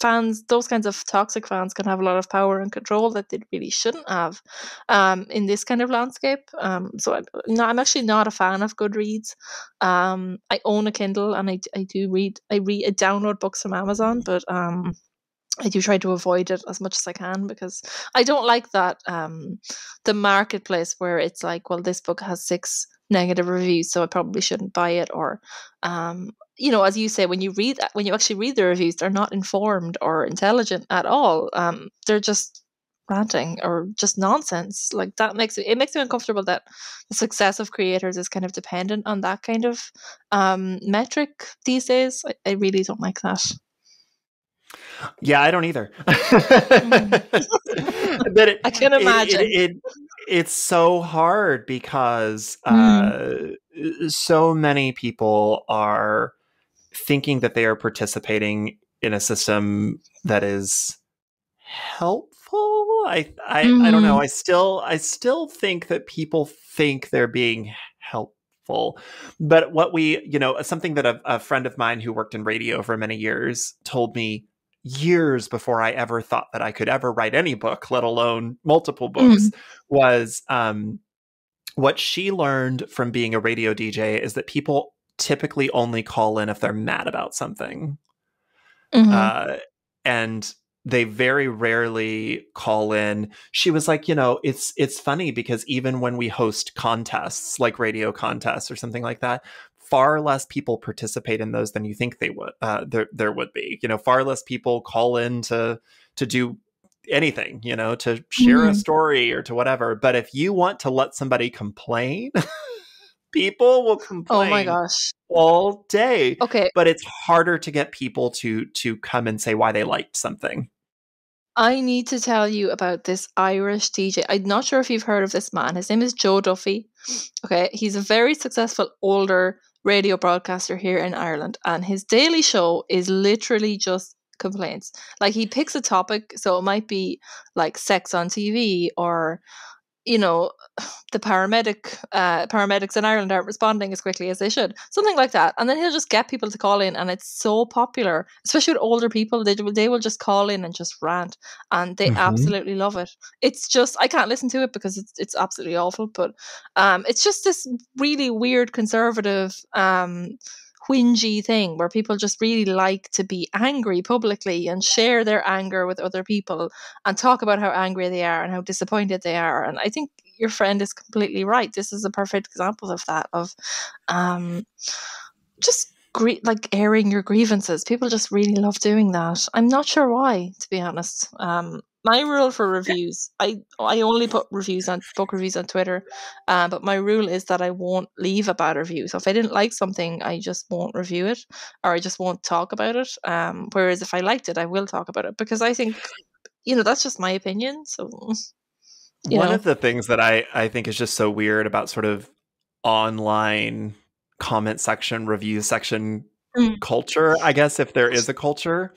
fans, those kinds of toxic fans, can have a lot of power and control that they really shouldn't have um, in this kind of landscape. Um, so I'm, no, I'm actually not a fan of Goodreads. Um, I own a Kindle and I, I do read. I read I download books from Amazon, but um, I do try to avoid it as much as I can because I don't like that um, the marketplace where it's like, well, this book has six negative reviews, so I probably shouldn't buy it. Or, um, you know, as you say, when you read that, when you actually read the reviews, they're not informed or intelligent at all. Um, they're just ranting or just nonsense. Like that makes it, it makes me uncomfortable that the success of creators is kind of dependent on that kind of um, metric these days. I, I really don't like that. Yeah, I don't either. [laughs] [laughs] but it, I can imagine it, it, it's so hard because mm. uh, so many people are thinking that they are participating in a system that is helpful. I I, mm. I don't know. Mm-hmm. I still I still think that people think they're being helpful. But what we, you know, something that a, a friend of mine who worked in radio for many years told me years before I ever thought that I could ever write any book, let alone multiple books, mm. was um, what she learned from being a radio DJ is that people typically only call in if they're mad about something. Mm-hmm. Uh, and they very rarely call in she was like you know it's it's funny because even when we host contests like radio contests or something like that far less people participate in those than you think they would uh, there there would be you know far less people call in to to do anything you know to share mm-hmm. a story or to whatever but if you want to let somebody complain [laughs] people will complain oh my gosh all day okay but it's harder to get people to to come and say why they liked something I need to tell you about this Irish DJ. I'm not sure if you've heard of this man. His name is Joe Duffy. Okay, he's a very successful older radio broadcaster here in Ireland, and his daily show is literally just complaints. Like he picks a topic, so it might be like sex on TV or you know the paramedic uh, paramedics in Ireland aren't responding as quickly as they should, something like that. And then he'll just get people to call in, and it's so popular, especially with older people. They they will just call in and just rant, and they mm-hmm. absolutely love it. It's just I can't listen to it because it's it's absolutely awful, but um, it's just this really weird conservative um whingy thing where people just really like to be angry publicly and share their anger with other people and talk about how angry they are and how disappointed they are. And I think your friend is completely right. This is a perfect example of that, of um, just gre- like airing your grievances. People just really love doing that. I'm not sure why, to be honest. Um, my rule for reviews, I I only put reviews on book reviews on Twitter, uh, but my rule is that I won't leave a bad review. So if I didn't like something, I just won't review it, or I just won't talk about it. Um, whereas if I liked it, I will talk about it because I think, you know, that's just my opinion. So. [laughs] One know. of the things that I, I think is just so weird about sort of online comment section, review section mm. culture, I guess, if there is a culture,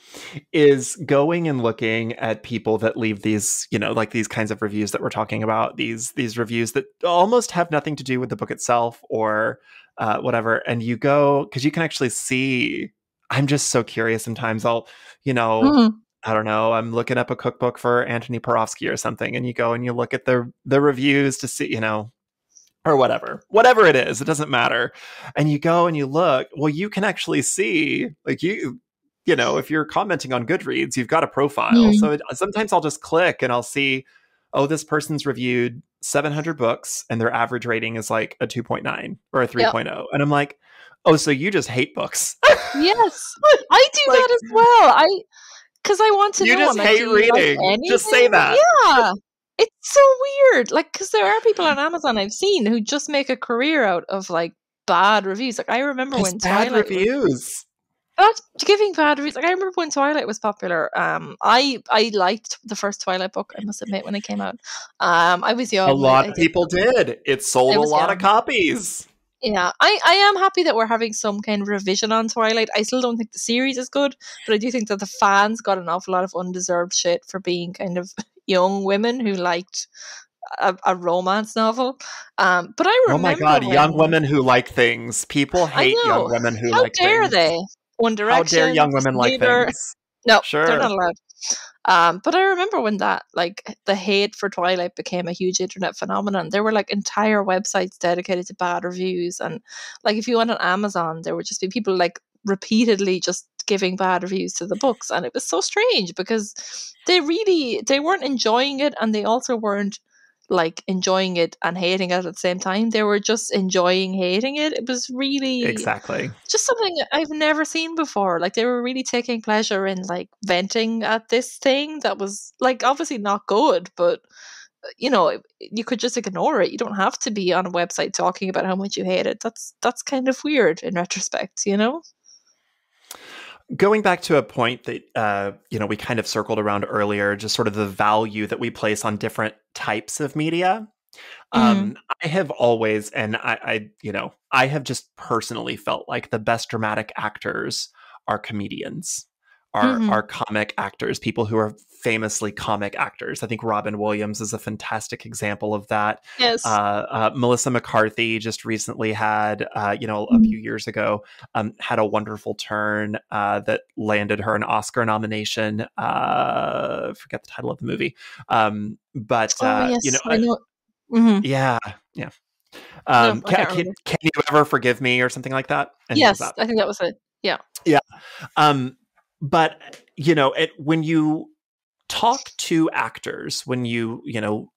is going and looking at people that leave these, you know, like these kinds of reviews that we're talking about, these these reviews that almost have nothing to do with the book itself or uh, whatever. And you go because you can actually see. I'm just so curious. Sometimes I'll, you know, mm. I don't know, I'm looking up a cookbook for Antoni Porowski or something, and you go and you look at the the reviews to see, you know, or whatever, whatever it is, it doesn't matter. And you go and you look, well, you can actually see, like you, you know, if you're commenting on Goodreads, you've got a profile. Mm. So it, sometimes I'll just click and I'll see, oh, this person's reviewed 700 books and their average rating is like a 2.9 or a 3.0. Yep. And I'm like, oh, so you just hate books. yes, [laughs] I do like, that as well. I, because I want to you know. You just hate reading. Like just say that. Yeah. It's so weird. Like, because there are people on Amazon I've seen who just make a career out of like bad reviews. Like, I remember when bad Twilight reviews. Was, giving bad reviews. Like I remember when Twilight was popular. Um, I I liked the first Twilight book. I must admit when it came out. Um, I was young. A lot of people did. It sold a lot young. of copies. Yeah, I, I am happy that we're having some kind of revision on Twilight. I still don't think the series is good, but I do think that the fans got an awful lot of undeserved shit for being kind of young women who liked a, a romance novel. Um, but I remember. Oh my god, when, young women who like things. People hate young women who How like dare they? One Direction. How dare young women like things? No, sure. they're not allowed. Um, but I remember when that, like, the hate for Twilight became a huge internet phenomenon. There were like entire websites dedicated to bad reviews, and like, if you went on Amazon, there would just be people like repeatedly just giving bad reviews to the books, and it was so strange because they really they weren't enjoying it, and they also weren't like enjoying it and hating it at the same time. They were just enjoying hating it. It was really exactly just something I've never seen before. Like they were really taking pleasure in like venting at this thing that was like obviously not good, but uh, you know you could just ignore it. You don't have to be on a website talking about how much you hate it. That's that's kind of weird in retrospect, you know going back to a point that uh, you know we kind of circled around earlier just sort of the value that we place on different types of media mm-hmm. um, i have always and I, I you know i have just personally felt like the best dramatic actors are comedians are mm-hmm. are comic actors, people who are famously comic actors. I think Robin Williams is a fantastic example of that. Yes. Uh, uh, Melissa McCarthy just recently had, uh, you know, a mm-hmm. few years ago, um, had a wonderful turn uh, that landed her an Oscar nomination. Uh, forget the title of the movie, um, but oh, uh, yes. you know, I know. Mm-hmm. yeah, yeah. Um, no, can, can, can, you ever forgive me or something like that? And yes, that? I think that was it. Yeah. Yeah. Um, but you know it, when you talk to actors when you you know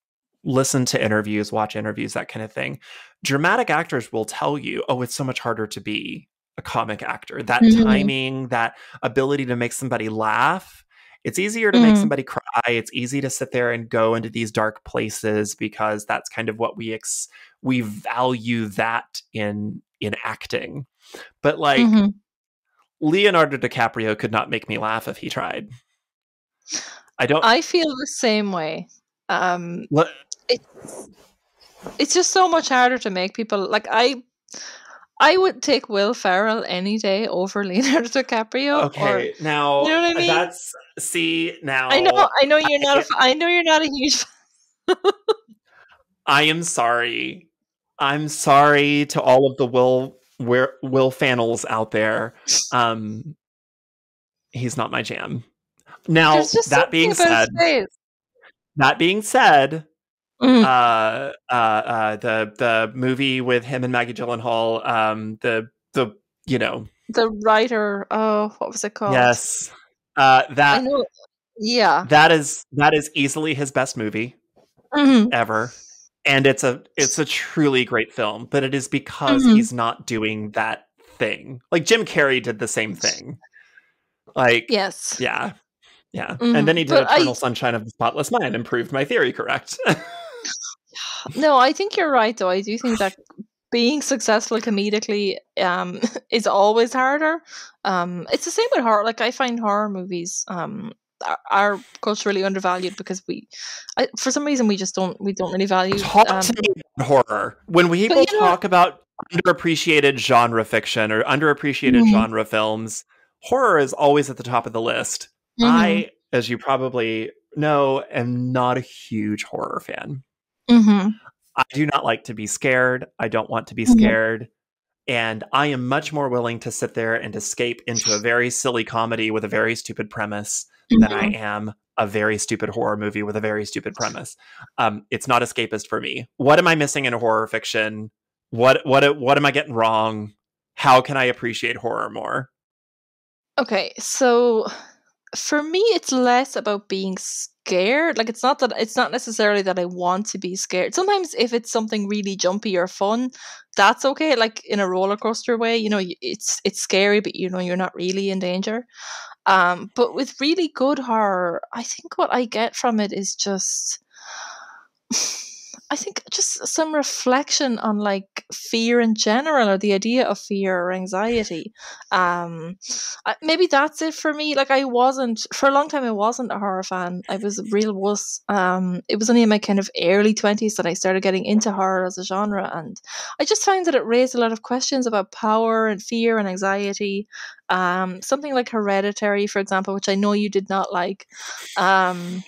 listen to interviews watch interviews that kind of thing dramatic actors will tell you oh it's so much harder to be a comic actor that mm-hmm. timing that ability to make somebody laugh it's easier to mm-hmm. make somebody cry it's easy to sit there and go into these dark places because that's kind of what we ex- we value that in in acting but like mm-hmm. Leonardo DiCaprio could not make me laugh if he tried. I don't. I feel the same way. Um, what? It's it's just so much harder to make people like I. I would take Will Ferrell any day over [laughs] Leonardo DiCaprio. Okay, or, now you know what I mean. That's see now. I know. I know you're not. I, a, I know you're not a huge. [laughs] I am sorry. I'm sorry to all of the Will where Will Fannells out there. Um, he's not my jam. Now that being said, that being said, mm. uh, uh, uh, the the movie with him and Maggie Gyllenhaal, um, the the you know the writer. Oh, what was it called? Yes, uh, that. Yeah, that is that is easily his best movie mm-hmm. ever and it's a it's a truly great film but it is because mm-hmm. he's not doing that thing. Like jim carrey did the same thing. Like yes. yeah. Yeah. Mm-hmm. and then he did but eternal I... sunshine of the spotless mind and proved my theory correct. [sighs] No i think you're right though. I do think that being successful comedically um, [laughs] is always harder. Um, it's the same with horror. Like i find horror movies um, are culturally undervalued because we, I, for some reason, we just don't we don't really value talk um, to me horror when we people talk know, about underappreciated genre fiction or underappreciated mm-hmm. genre films. Horror is always at the top of the list. Mm-hmm. I, as you probably know, am not a huge horror fan. Mm-hmm. I do not like to be scared. I don't want to be mm-hmm. scared. And I am much more willing to sit there and escape into a very silly comedy with a very stupid premise mm-hmm. than I mm-hmm. am a very stupid horror movie with a very stupid premise. Um, it's not escapist for me. What am I missing in horror fiction? What what what am I getting wrong? How can I appreciate horror more? Okay, so for me it's less about being scared like it's not that it's not necessarily that i want to be scared sometimes if it's something really jumpy or fun that's okay like in a roller coaster way you know it's it's scary but you know you're not really in danger um, but with really good horror, I think what I get from it is just. I think just some reflection on like fear in general or the idea of fear or anxiety. Um, maybe that's it for me. Like I wasn't for a long time. I wasn't a horror fan. I was a real wuss. Um, it was only in my kind of early twenties that I started getting into horror as a genre, and I just found that it raised a lot of questions about power and fear and anxiety. Um, something like Hereditary, for example, which I know you did not like. Um,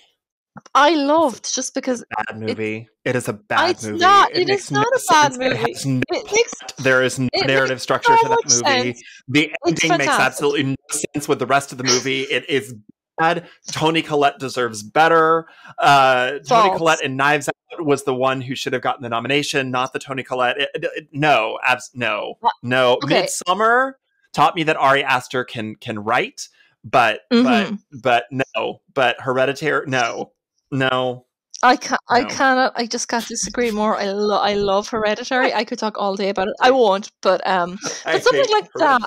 I loved just because bad movie. It, it is a bad it's movie. Not, it, it is not no a bad sense. movie. It no makes, there is no narrative structure so to that movie. Sense. The ending makes absolutely no sense with the rest of the movie. It is bad. Toni Collette deserves better. Uh, Toni Collette in Knives Out was the one who should have gotten the nomination, not the Toni Collette. It, no, abs- no, no. Okay. Midsommar taught me that Ari Aster can can write, but mm-hmm. but but no, but Hereditary, no, no. I can no. I cannot. I just can't disagree more. I lo- I love Hereditary. I could talk all day about it. I won't, but um, [laughs] but something like that,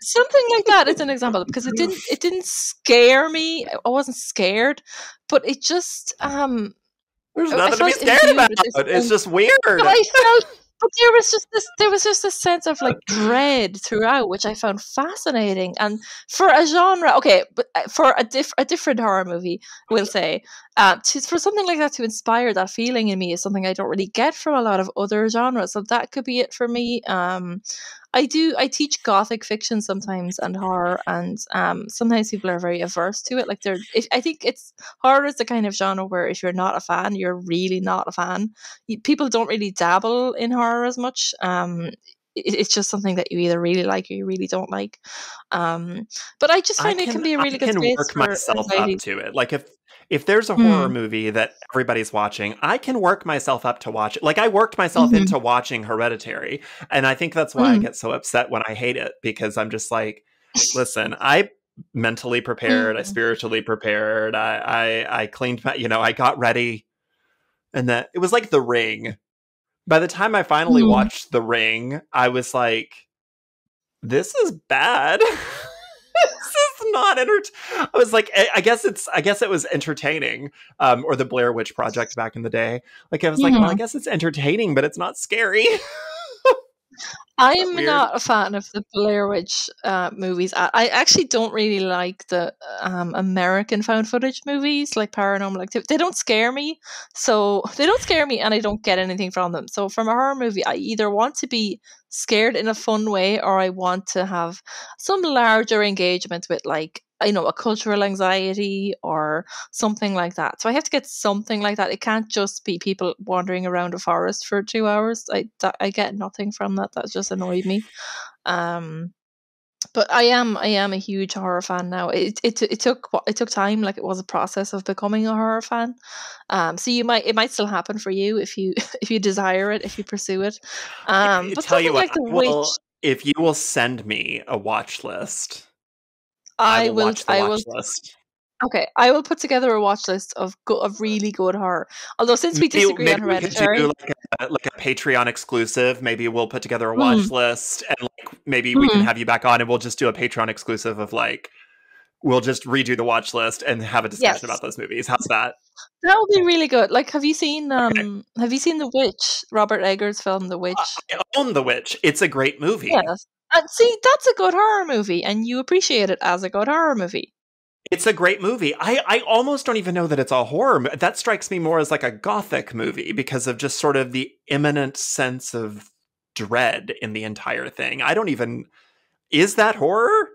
something like that is an example [laughs] because it didn't it didn't scare me. I wasn't scared, but it just um. There's nothing to be scared about. It's just weird. I felt but there was just this there was just a sense of like dread throughout which i found fascinating. And for a genre okay but uh, for a, diff- a different horror movie we'll say uh, to, for something like that to inspire that feeling in me is something i don't really get from a lot of other genres so that could be it for me. Um, I do. I teach gothic fiction sometimes and horror, and um, sometimes people are very averse to it. Like they're. If, I think it's horror is the kind of genre where if you're not a fan, you're really not a fan. You, people don't really dabble in horror as much. Um, it, it's just something that you either really like or you really don't like. Um, but I just find I it can be a really I good. I can work myself up to it. Like if if there's a horror mm. movie that everybody's watching, I can work myself up to watch it. Like I worked myself mm-hmm. into watching Hereditary, and I think that's why mm. I get so upset when I hate it because I'm just like, [laughs] listen, I mentally prepared, mm. I spiritually prepared, I, I I cleaned my, you know, I got ready, and that it was like The Ring. By the time I finally mm. watched The Ring, I was like, this is bad. [laughs] not enter. I was like, I guess it's, I guess it was entertaining, um, or the Blair Witch Project back in the day. Like I was like, well, I mm-hmm. guess it's entertaining, but it's not scary. [laughs] I'm not a fan of the Blair Witch uh, movies. I, I, actually don't really like the um, American found footage movies, like Paranormal Activity. They don't scare me, so [laughs] they don't scare me, and I don't get anything from them. So from a horror movie, I either want to be scared in a fun way, or I want to have some larger engagement with like you know a cultural anxiety or something like that so i have to get something like that it can't just be people wandering around a forest for two hours i that, i get nothing from that that just annoyed me um but I am I am a huge horror fan now. It it it took it took time, like it was a process of becoming a horror fan. Um, so you might it might still happen for you if you [laughs] if you desire it, if you pursue it. Um, but tell you what, like well, if you will send me a watch list, I, I will. will I will. List. Okay, I will put together a watch list of go- of really good horror. Although since we disagree maybe on Hereditary, we like a, like a Patreon exclusive. Maybe we'll put together a watch mm. list, and like maybe mm. we can hmm. have you back on, and we'll just do a Patreon exclusive of like we'll just redo the watch list and have a discussion yes. about those movies. How's that? That would be really good. Like, have you seen um okay. have you seen The Witch? Robert Eggers' film The Witch. I own The Witch. It's a great movie. Yes. And see, that's a good horror movie, and you appreciate it as a good horror movie. It's a great movie. I, I almost don't even know that it's a horror. That strikes me more as like a gothic movie because of just sort of the imminent sense of dread in the entire thing. I don't even. Is that horror?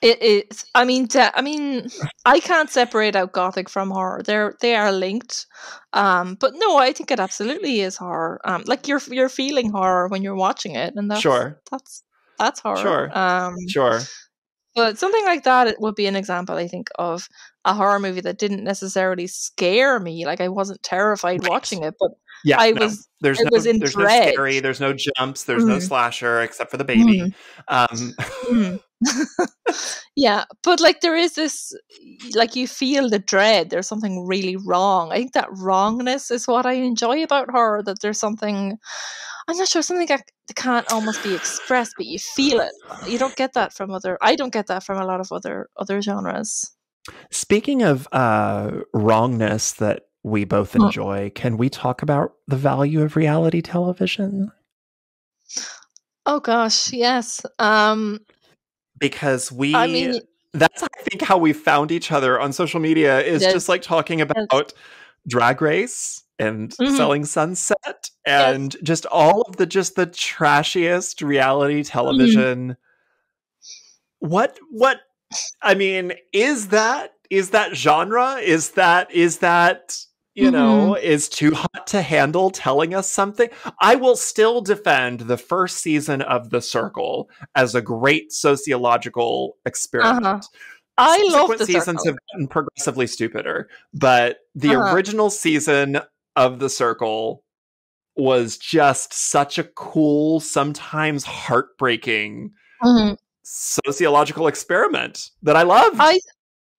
It is. I mean, I mean, I can't separate out gothic from horror. They're they are linked. Um, but no, I think it absolutely is horror. Um, like you're you're feeling horror when you're watching it, and that's sure. That's that's horror. Sure. Um, sure. But something like that it would be an example, I think, of a horror movie that didn't necessarily scare me. Like I wasn't terrified right. watching it, but yeah, I no. was. There's no, was there's dread. no scary. There's no jumps. There's mm. no slasher except for the baby. Mm. Um. Mm. [laughs] [laughs] yeah, but like there is this, like you feel the dread. There's something really wrong. I think that wrongness is what I enjoy about horror. That there's something I'm not sure something that can't almost be expressed, but you feel it. You don't get that from other. I don't get that from a lot of other other genres. Speaking of uh, wrongness that we both hmm. enjoy, can we talk about the value of reality television? Oh gosh, yes. Um, because we. I mean, that's I think how we found each other on social media is just like talking about. Drag Race and mm-hmm. Selling Sunset and yes. just all of the just the trashiest reality mm-hmm. television. Mm-hmm. What what I mean, is that is that genre? Is that is that you mm-hmm. know, is too hot to handle telling us something. I will still defend the first season of The Circle as a great sociological experiment. Uh-huh. I love the seasons circle. have gotten progressively stupider, but the uh-huh. original season of The Circle was just such a cool, sometimes heartbreaking mm-hmm. sociological experiment that I love. I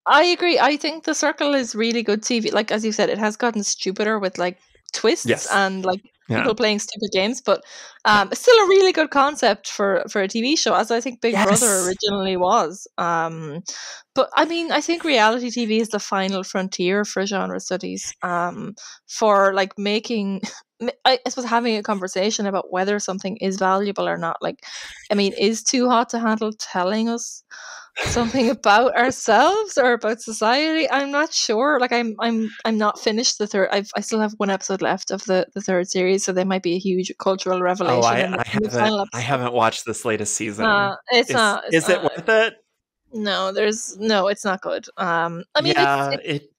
I agree. I think The Circle is really good TV. Like as you said, it has gotten stupider with like twists yes. and like yeah. people playing stupid games, but um, it's still a really good concept for for a TV show, as I think Big yes. Brother originally was. Um, but I mean, I think reality TV is the final frontier for genre studies. Um, for like making [laughs] I, suppose having a conversation about whether something is valuable or not. Like, I mean, is too hot to handle telling us something about ourselves or about society? I'm not sure. Like, I'm, I'm, I'm not finished the third. I've, I still have one episode left of the the third series, so there might be a huge cultural revelation. Oh, I, the, I haven't, I haven't watched this latest season. Uh, it's is, not. It's is not, it worth it? No, there's no. It's not good. Um, I mean, yeah, it's, it, it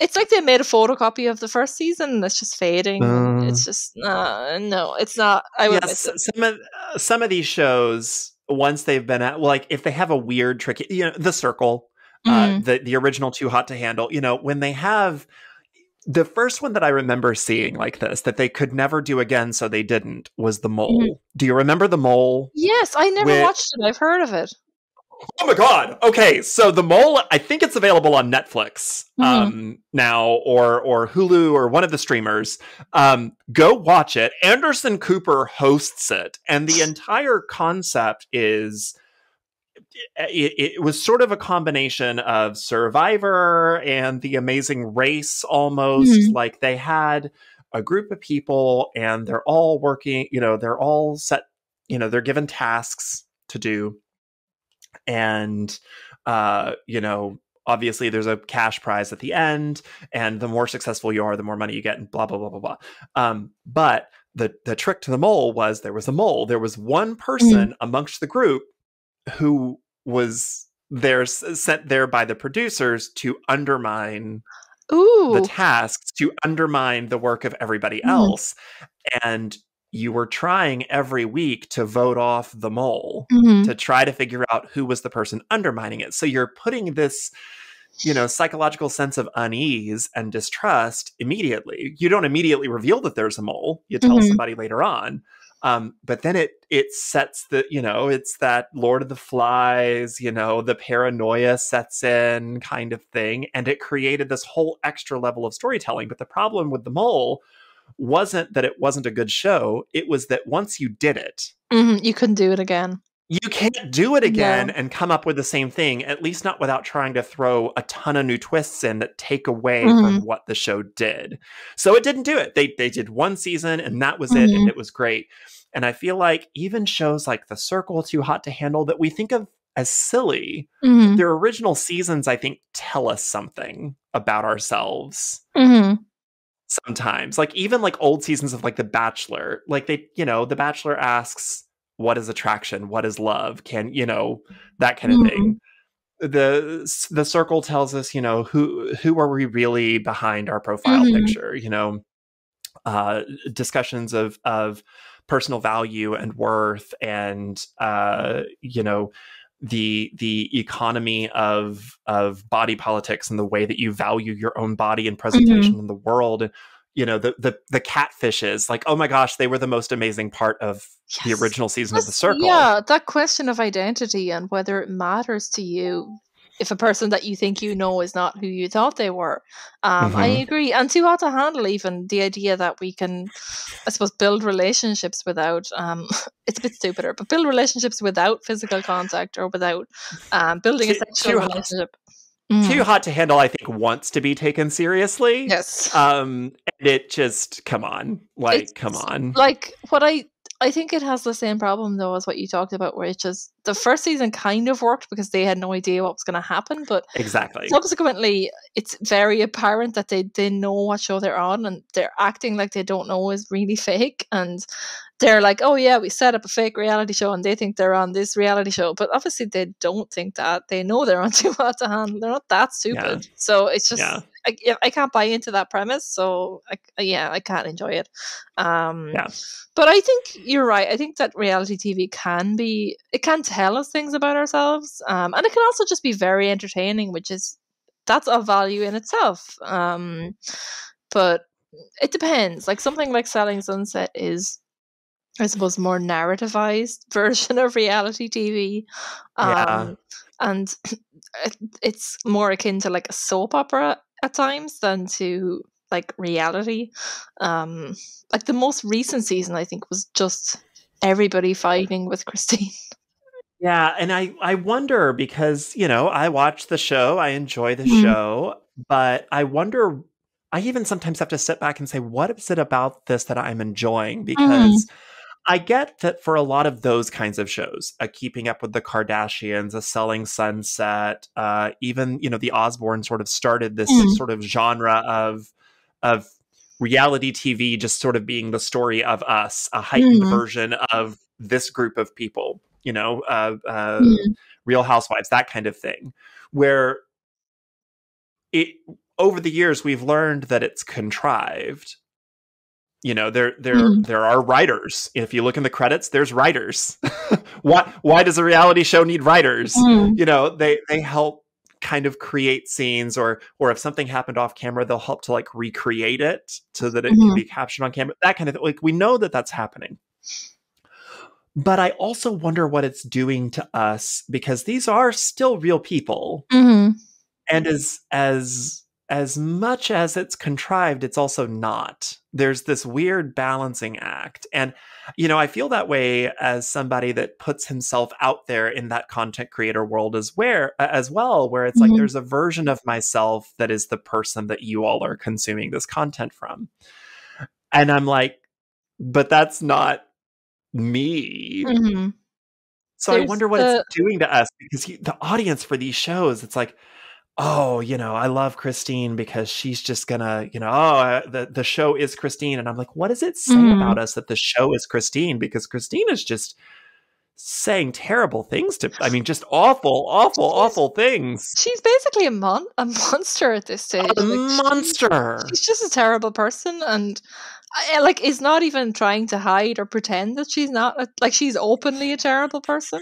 it's like they made a photocopy of the first season that's just fading. It's just uh, no, it's not. I would some of some of these shows once they've been at like if they have a weird tricky, you know, the circle, uh, mm-hmm. uh, the the original Too Hot to Handle, you know, when they have the first one that I remember seeing like this that they could never do again, so they didn't was the mole. Mm-hmm. Do you remember the mole? Yes, I never watched it. I've heard of it. Oh my god. Okay, so the mole I think it's available on Netflix mm-hmm. um now or or Hulu or one of the streamers. Um go watch it. Anderson Cooper hosts it and the entire concept is it, it, was sort of a combination of Survivor and The Amazing Race almost. Mm-hmm. Like they had a group of people and they're all working, you know, they're all set, you know, they're given tasks to do and uh, you know obviously there's a cash prize at the end and the more successful you are the more money you get and blah blah blah blah blah um, but the the trick to the mole was there was a mole there was one mm-hmm. person mm. amongst the group who was there sent there by the producers to undermine Ooh. the tasks to undermine the work of everybody mm. else and you were trying every week to vote off the mole mm-hmm. to try to figure out who was the person undermining it. So you're putting this, you know, psychological sense of unease and distrust immediately. You don't immediately reveal that there's a mole. You tell mm-hmm. somebody later on. Um, but then it it sets the you know it's that Lord of the Flies you know the paranoia sets in kind of thing, and it created this whole extra level of storytelling. But the problem with the mole wasn't that it wasn't a good show. It was that once you did it, mm-hmm, you couldn't do it again. You can't do it again and come up with the same thing, at least not without trying to throw a ton of new twists in that take away mm-hmm. from what the show did. So it didn't do it. They they did one season and that was mm-hmm. it, and mm-hmm. it was great. And I feel like even shows like The Circle, Too Hot to Handle, that we think of as silly, mm-hmm. their original seasons, I think, tell us something about ourselves. Sometimes like even like old seasons of like the bachelor like they you know the bachelor asks what is attraction what is love can you know that kind of mm-hmm. thing the the circle tells us you know who who are we really behind our profile mm-hmm. picture you know uh discussions of of personal value and worth and uh you know the the economy of of body politics and the way that you value your own body and presentation mm-hmm. in the world you know the the the catfishes like oh my gosh they were the most amazing part of yes. the original season That's, of the circle yeah that question of identity and whether it matters to you if a person that you think you know is not who you thought they were. Um, mm-hmm. I agree. And too hard to handle even the idea that we can, I suppose, build relationships without, um, [laughs] it's a bit stupider, but build relationships without physical contact or without um, building too, a sexual relationship. Mm. Too hot to handle, I think, wants to be taken seriously. Yes. Um, and it just, come on. Like, it's, come on. Like, what I I think it has the same problem though as what you talked about, where it's just the first season kind of worked because they had no idea what was going to happen, but exactly. subsequently, it's very apparent that they they know what show they're on, and they're acting like they don't know is really fake, and they're like, oh yeah, we set up a fake reality show, and they think they're on this reality show, but obviously they don't think that. They know they're on [laughs] Too Hot to Handle. They're not that stupid. Yeah. So it's just yeah. I, I can't buy into that premise. So I, yeah, I can't enjoy it. Um, yeah. But I think you're right. I think that reality TV can be it can tell us things about ourselves, um, and it can also just be very entertaining, which is that's a value in itself. Um, but it depends. Like something like Selling Sunset is I suppose, more narrativized [laughs] version of reality TV. Um, yeah. And [clears throat] it's more akin to like a soap opera at times than to like reality. Um, like the most recent season, I think, was just everybody fighting with Christine. [laughs] Yeah, and I I wonder because you know I watch the show, I enjoy the mm-hmm. show, but I wonder. I even sometimes have to sit back and say, what is it about this that I'm enjoying? Mm-hmm. Because mm-hmm. I get that for a lot of those kinds of shows, a Keeping Up with the Kardashians, a Selling Sunset, uh, even you know the Osbournes sort of started this mm. sort of genre of of reality TV, just sort of being the story of us, a heightened mm. version of this group of people, you know, uh, uh, mm. Real Housewives, that kind of thing, where it over the years we've learned that it's contrived you know there there mm. there are writers if you look in the credits there's writers [laughs] why why does a reality show need writers mm. you know they they help kind of create scenes or or if something happened off camera they'll help to like recreate it so that it mm-hmm. can be captured on camera that kind of thing. like we know that that's happening but i also wonder what it's doing to us because these are still real people mm-hmm. and as as as much as it's contrived, it's also not. There's this weird balancing act. And, you know, I feel that way as somebody that puts himself out there in that content creator world as where as well, where it's mm-hmm. like there's a version of myself that is the person that you all are consuming this content from. And I'm like, but that's not me. Mm-hmm. So there's I wonder what the... it's doing to us because he, the audience for these shows, it's like, oh, you know, I love Christine because she's just gonna, you know, oh, the the show is Christine, and I'm like, what does it say mm. about us that the show is Christine? Because Christine is just saying terrible things to i mean just awful awful she's, awful things she's basically a mon a monster at this stage a like, monster she's just a terrible person and like is not even trying to hide or pretend that she's not a, like she's openly a terrible person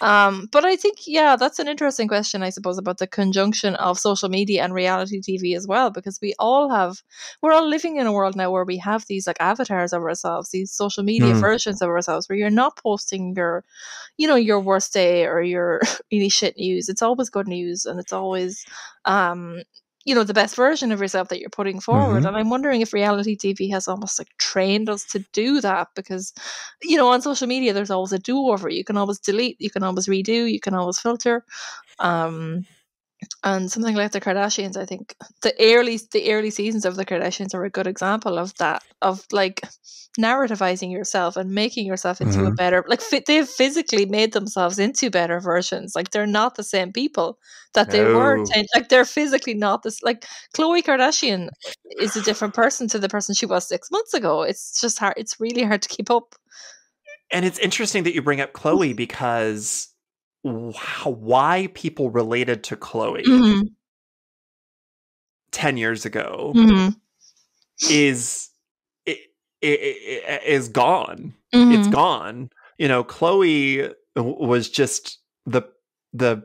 um but i think yeah that's an interesting question i suppose about the conjunction of social media and reality tv as well because we all have we're all living in a world now where we have these like avatars of ourselves these social media mm. versions of ourselves where you're not posting your you know your worst day or your [laughs] really shit news it's always good news and it's always um you know the best version of yourself that you're putting forward. Mm-hmm. and i'm wondering if reality tv has almost like trained us to do that because you know on social media there's always a do-over. You can always delete you can always redo you can always filter. Um and something like the Kardashians, I think the early the early seasons of the Kardashians are a good example of that of like narrativizing yourself and making yourself into mm-hmm. a better like they've physically made themselves into better versions. Like they're not the same people that they were. Ten, like they're physically not this. Like Khloe Kardashian is a different person to the person she was six months ago. It's just hard. It's really hard to keep up. And it's interesting that you bring up Khloe [laughs] because why people related to Khloe mm-hmm. 10 years ago mm-hmm. is it, it, it, is gone. Mm-hmm. It's gone. You know, Khloe was just the the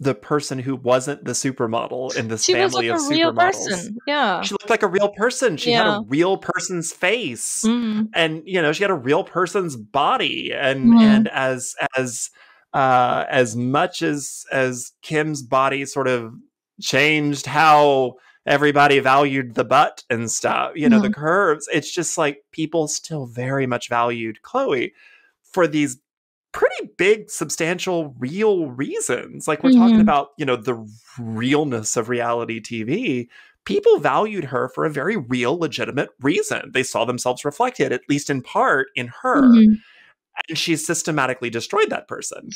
the person who wasn't the supermodel in this she family like of supermodels. Yeah. She looked like a real person. She yeah. had a real person's face. Mm-hmm. And you know, she had a real person's body and mm-hmm. and as as uh, as much as as Kim's body sort of changed how everybody valued the butt and stuff, you know, mm-hmm. the curves. It's just like people still very much valued Khloe for these pretty big, substantial, real reasons. Like we're mm-hmm. talking about, you know, the realness of reality TV. People valued her for a very real, legitimate reason. They saw themselves reflected, at least in part, in her. Mm-hmm and she's systematically destroyed that person.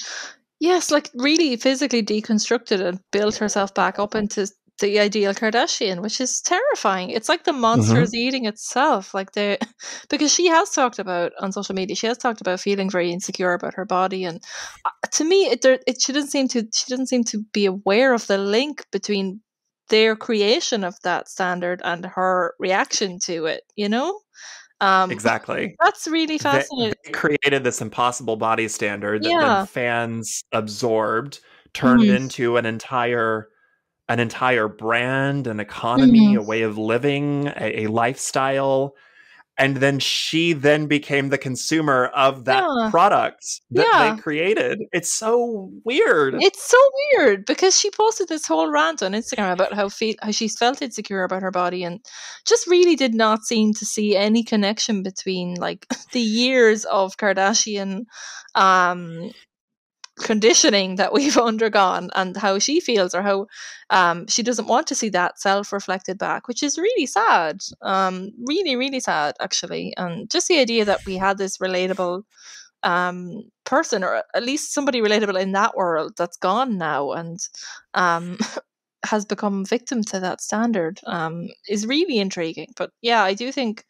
Yes, like really physically deconstructed and built herself back up into the ideal Kardashian, which is terrifying. It's like the monster mm-hmm. is eating itself. Like the [laughs] because she has talked about on social media, she has talked about feeling very insecure about her body, and uh, to me, it it she doesn't seem to she doesn't seem to be aware of the link between their creation of that standard and her reaction to it. You know. Um, exactly. [laughs] That's really fascinating. They, they, created this impossible body standard that yeah. fans absorbed, turned mm-hmm. into an entire an entire brand, an economy, mm-hmm. a way of living, a, a, lifestyle. And then she then became the consumer of that yeah. product that yeah. they created. It's so weird. It's so weird because she posted this whole rant on Instagram about how fe- how she felt insecure about her body and just really did not seem to see any connection between like [laughs] the years of Kardashian um conditioning that we've [laughs] undergone and how she feels or how um, she doesn't want to see that self reflected back, which is really sad. Um, really, really sad, actually. And just the idea that we had this relatable um, person, or at least somebody relatable in that world, that's gone now and um, [laughs] has become victim to that standard um, is really intriguing. But yeah, I do think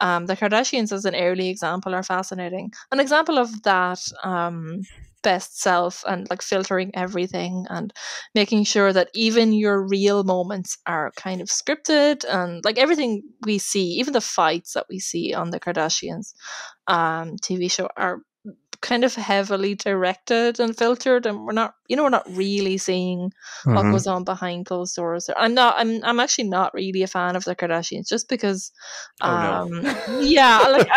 um, the Kardashians as an early example are fascinating. An example of that um, best self and like filtering everything and making sure that even your real moments are kind of scripted and like everything we see, even the fights that we see on the Kardashians um, TV show are kind of heavily directed and filtered and we're not you know we're not really seeing mm-hmm. what goes on behind closed doors i'm not i'm i'm actually not really a fan of the kardashians just because um oh, no. [laughs] yeah like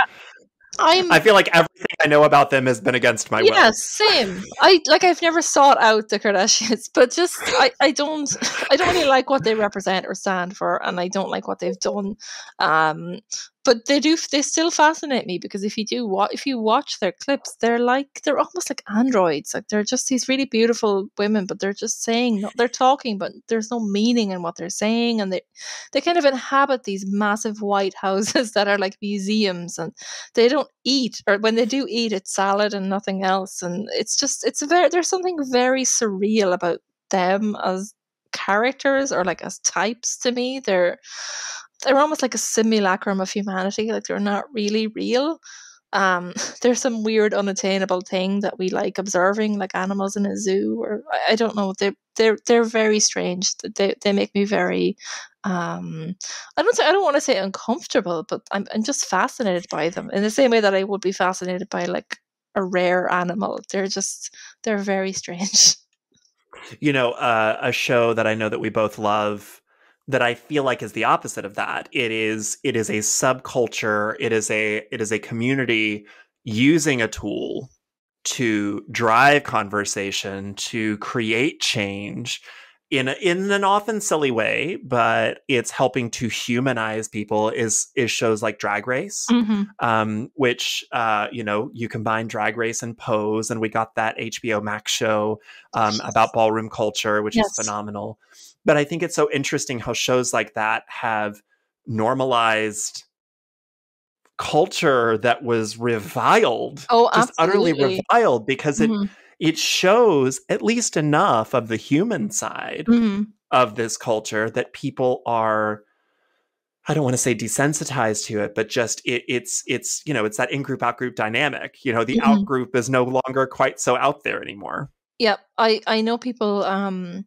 I'm, I feel like everything I know about them has been against my yeah, will. Yeah, same. I like I've never sought out the Kardashians, [laughs] but just I, I don't I don't really like what they represent or stand for, and I don't like what they've done. Um, but they do they still fascinate me because if you do what if you watch their clips they're like they're almost like androids like they're just these really beautiful women but they're just saying they're talking but there's no meaning in what they're saying and they they kind of inhabit these massive white houses [laughs] that are like museums and they don't eat or when they do eat it's salad and nothing else and it's just it's very there's something very surreal about them as characters or like as types to me. They're they're almost like a simulacrum of humanity like they're not really real. Um [laughs] there's some weird unattainable thing that we like observing like animals in a zoo or i, don't know they they're they're very strange. They they make me very um i don't i don't want to say uncomfortable but i'm i'm just fascinated by them in the same way that i would be fascinated by like a rare animal. They're just they're very [laughs] strange. You know uh, a show that i know that we both love that I feel like is the opposite of that. It is it is a subculture, it is a it is a community using a tool to drive conversation, to create change in a, in an often silly way, but it's helping to humanize people. Is is shows like Drag Race, mm-hmm. um, which uh, you know you combine Drag Race and Pose, and we got that HBO Max show um, about ballroom culture, which yes. is phenomenal. But I think it's so interesting how shows like that have normalized culture that was reviled. Oh, just utterly reviled because mm-hmm. it it shows at least enough of the human side mm-hmm. of this culture that people are I don't want to say desensitized to it, but just it, it's it's you know it's that in group out group dynamic. You know, the mm-hmm. out group is no longer quite so out there anymore. Yep, I I know people um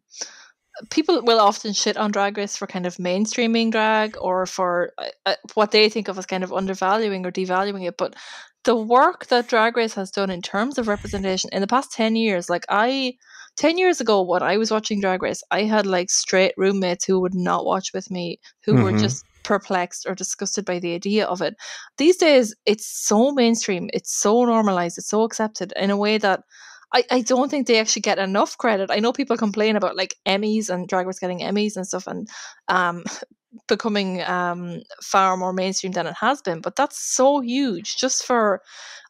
people will often shit on drag race for kind of mainstreaming drag or for uh, uh, what they think of as kind of undervaluing or devaluing it but the work that drag race has done in terms of representation in the past 10 years like i 10 years ago when i was watching drag race i had like straight roommates who would not watch with me who mm-hmm. were just perplexed or disgusted by the idea of it these days it's so mainstream it's so normalized it's so accepted in a way that I, I don't think they actually get enough credit. I know people complain about like Emmys and Drag Race getting Emmys and stuff and um, [laughs] becoming um, far more mainstream than it has been, but that's so huge just for,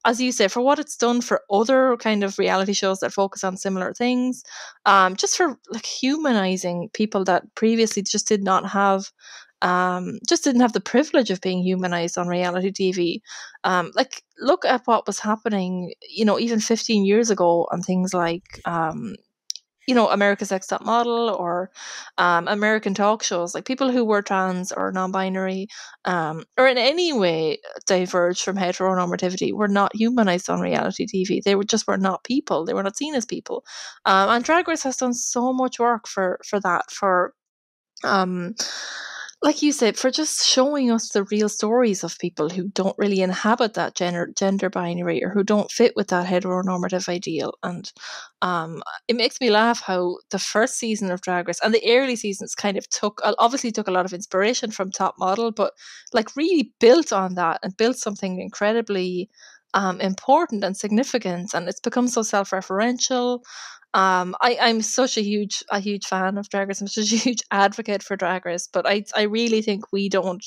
as you say, for what it's done for other kind of reality shows that focus on similar things, um, just for like humanizing people that previously just did not have um, just didn't have the privilege of being humanized on reality TV. Um, like, look at what was happening, you know, even 15 years ago on things like, um, you know, America's Next Top Model or um, American talk shows, like people who were trans or non-binary um, or in any way diverged from heteronormativity were not humanized on reality TV. They were just were not people. They were not seen as people. Um, and Drag Race has done so much work for for that for um like you said, for just showing us the real stories of people who don't really inhabit that gender gender binary or who don't fit with that heteronormative ideal. And um, it makes me laugh how the first season of Drag Race and the early seasons kind of took obviously took a lot of inspiration from Top Model, but like really built on that and built something incredibly um, important and significant. And it's become so self referential. Um, I, I'm such a huge a huge fan of Drag Race. I'm such a [laughs] huge advocate for Drag Race, but I I really think we don't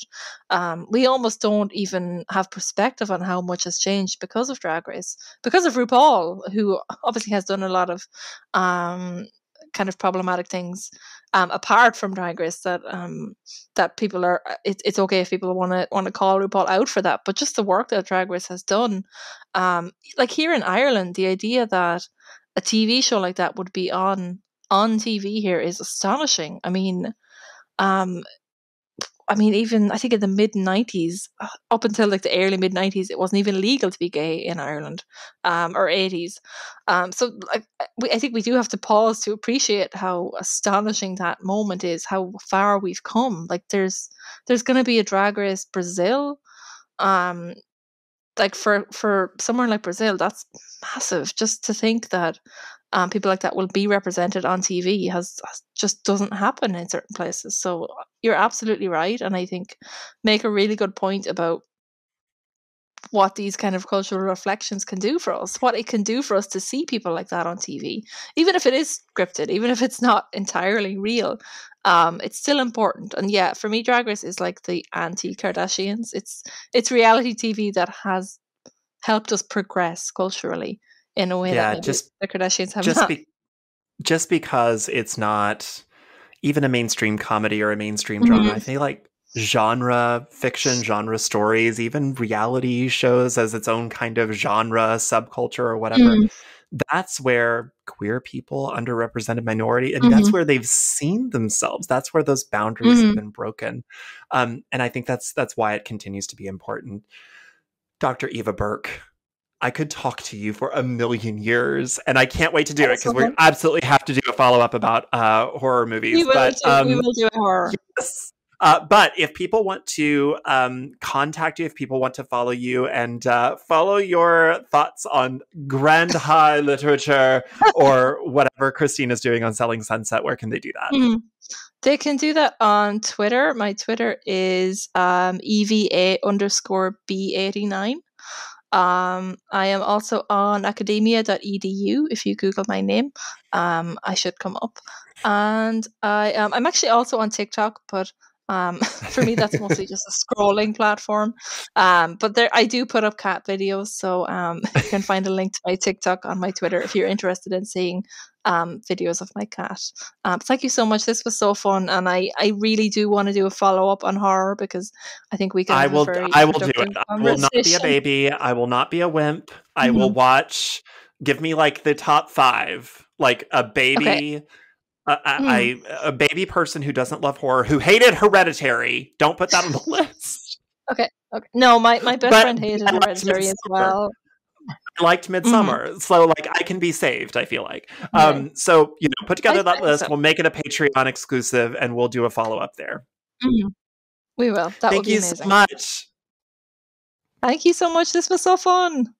um, we almost don't even have perspective on how much has changed because of Drag Race, because of RuPaul, who obviously has done a lot of um, kind of problematic things um, apart from Drag Race that um, that people are uh, it, it's okay if people want to want to call RuPaul out for that, but just the work that Drag Race has done, um, like here in Ireland, the idea that a TV show like that would be on on TV here is astonishing. I mean, um, I mean, even I think in the mid '90s, uh, up until like the early mid '90s, it wasn't even legal to be gay in Ireland, um, or '80s. Um, so, like, we, I think we do have to pause to appreciate how astonishing that moment is, how far we've come. Like, there's there's going to be a Drag Race Brazil, um, like for for somewhere like Brazil, that's massive. Just to think that um, people like that will be represented on TV has, has, just doesn't happen in certain places. So you're absolutely right, and I think make a really good point about what these kind of cultural reflections can do for us, what it can do for us to see people like that on TV, even if it is scripted, even if it's not entirely real. Um, it's still important, and yeah, for me, Drag Race is like the anti-Kardashians. It's it's reality TV that has helped us progress culturally in a way yeah, that just the Kardashians have just not. Be- just because it's not even a mainstream comedy or a mainstream mm-hmm. drama, I feel like genre fiction, genre stories, even reality shows as its own kind of genre subculture or whatever. Mm. That's where queer people, underrepresented minority, and mm-hmm. that's where they've seen themselves. That's where those boundaries mm-hmm. have been broken, um, and I think that's that's why it continues to be important. Dr. Eva Burke, I could talk to you for a million years, and I can't wait to do it because we absolutely have to do a follow up about uh, horror movies. We will, but, do, um, we will do a horror. Yes. Uh, but if people want to um, contact you, if people want to follow you and uh, follow your thoughts on grand high literature or whatever Christine is doing on Selling Sunset, where can they do that? Mm-hmm. They can do that on Twitter. My Twitter is um, EVA underscore B89. Um, I am also on academia.edu. If you Google my name, um, I should come up. And I, um, I'm actually also on TikTok, but um, [laughs] for me, that's mostly [laughs] just a scrolling platform. Um, but there, I do put up cat videos, so um, [laughs] you can find a link to my TikTok on my Twitter if you're interested in seeing um, videos of my cat. Um, thank you so much. This was so fun, and I, I really do want to do a follow up on horror because I think we can. I will. I will do it. I will not be a baby. I will not be a wimp. I mm-hmm. will watch. Give me like the top five, like a baby. Okay a, mm. a, a baby person who doesn't love horror, who hated Hereditary. Don't put that on the [laughs] list. Okay. Okay. No, my, my best but friend hated Hereditary as well. I liked Midsommar, mm-hmm. so like I can be saved. I feel like. Um, so you know, put together I that list. So. We'll make it a Patreon exclusive, and we'll do a follow up there. Mm-hmm. We will. That Thank you so much. Thank you so much. This was so fun.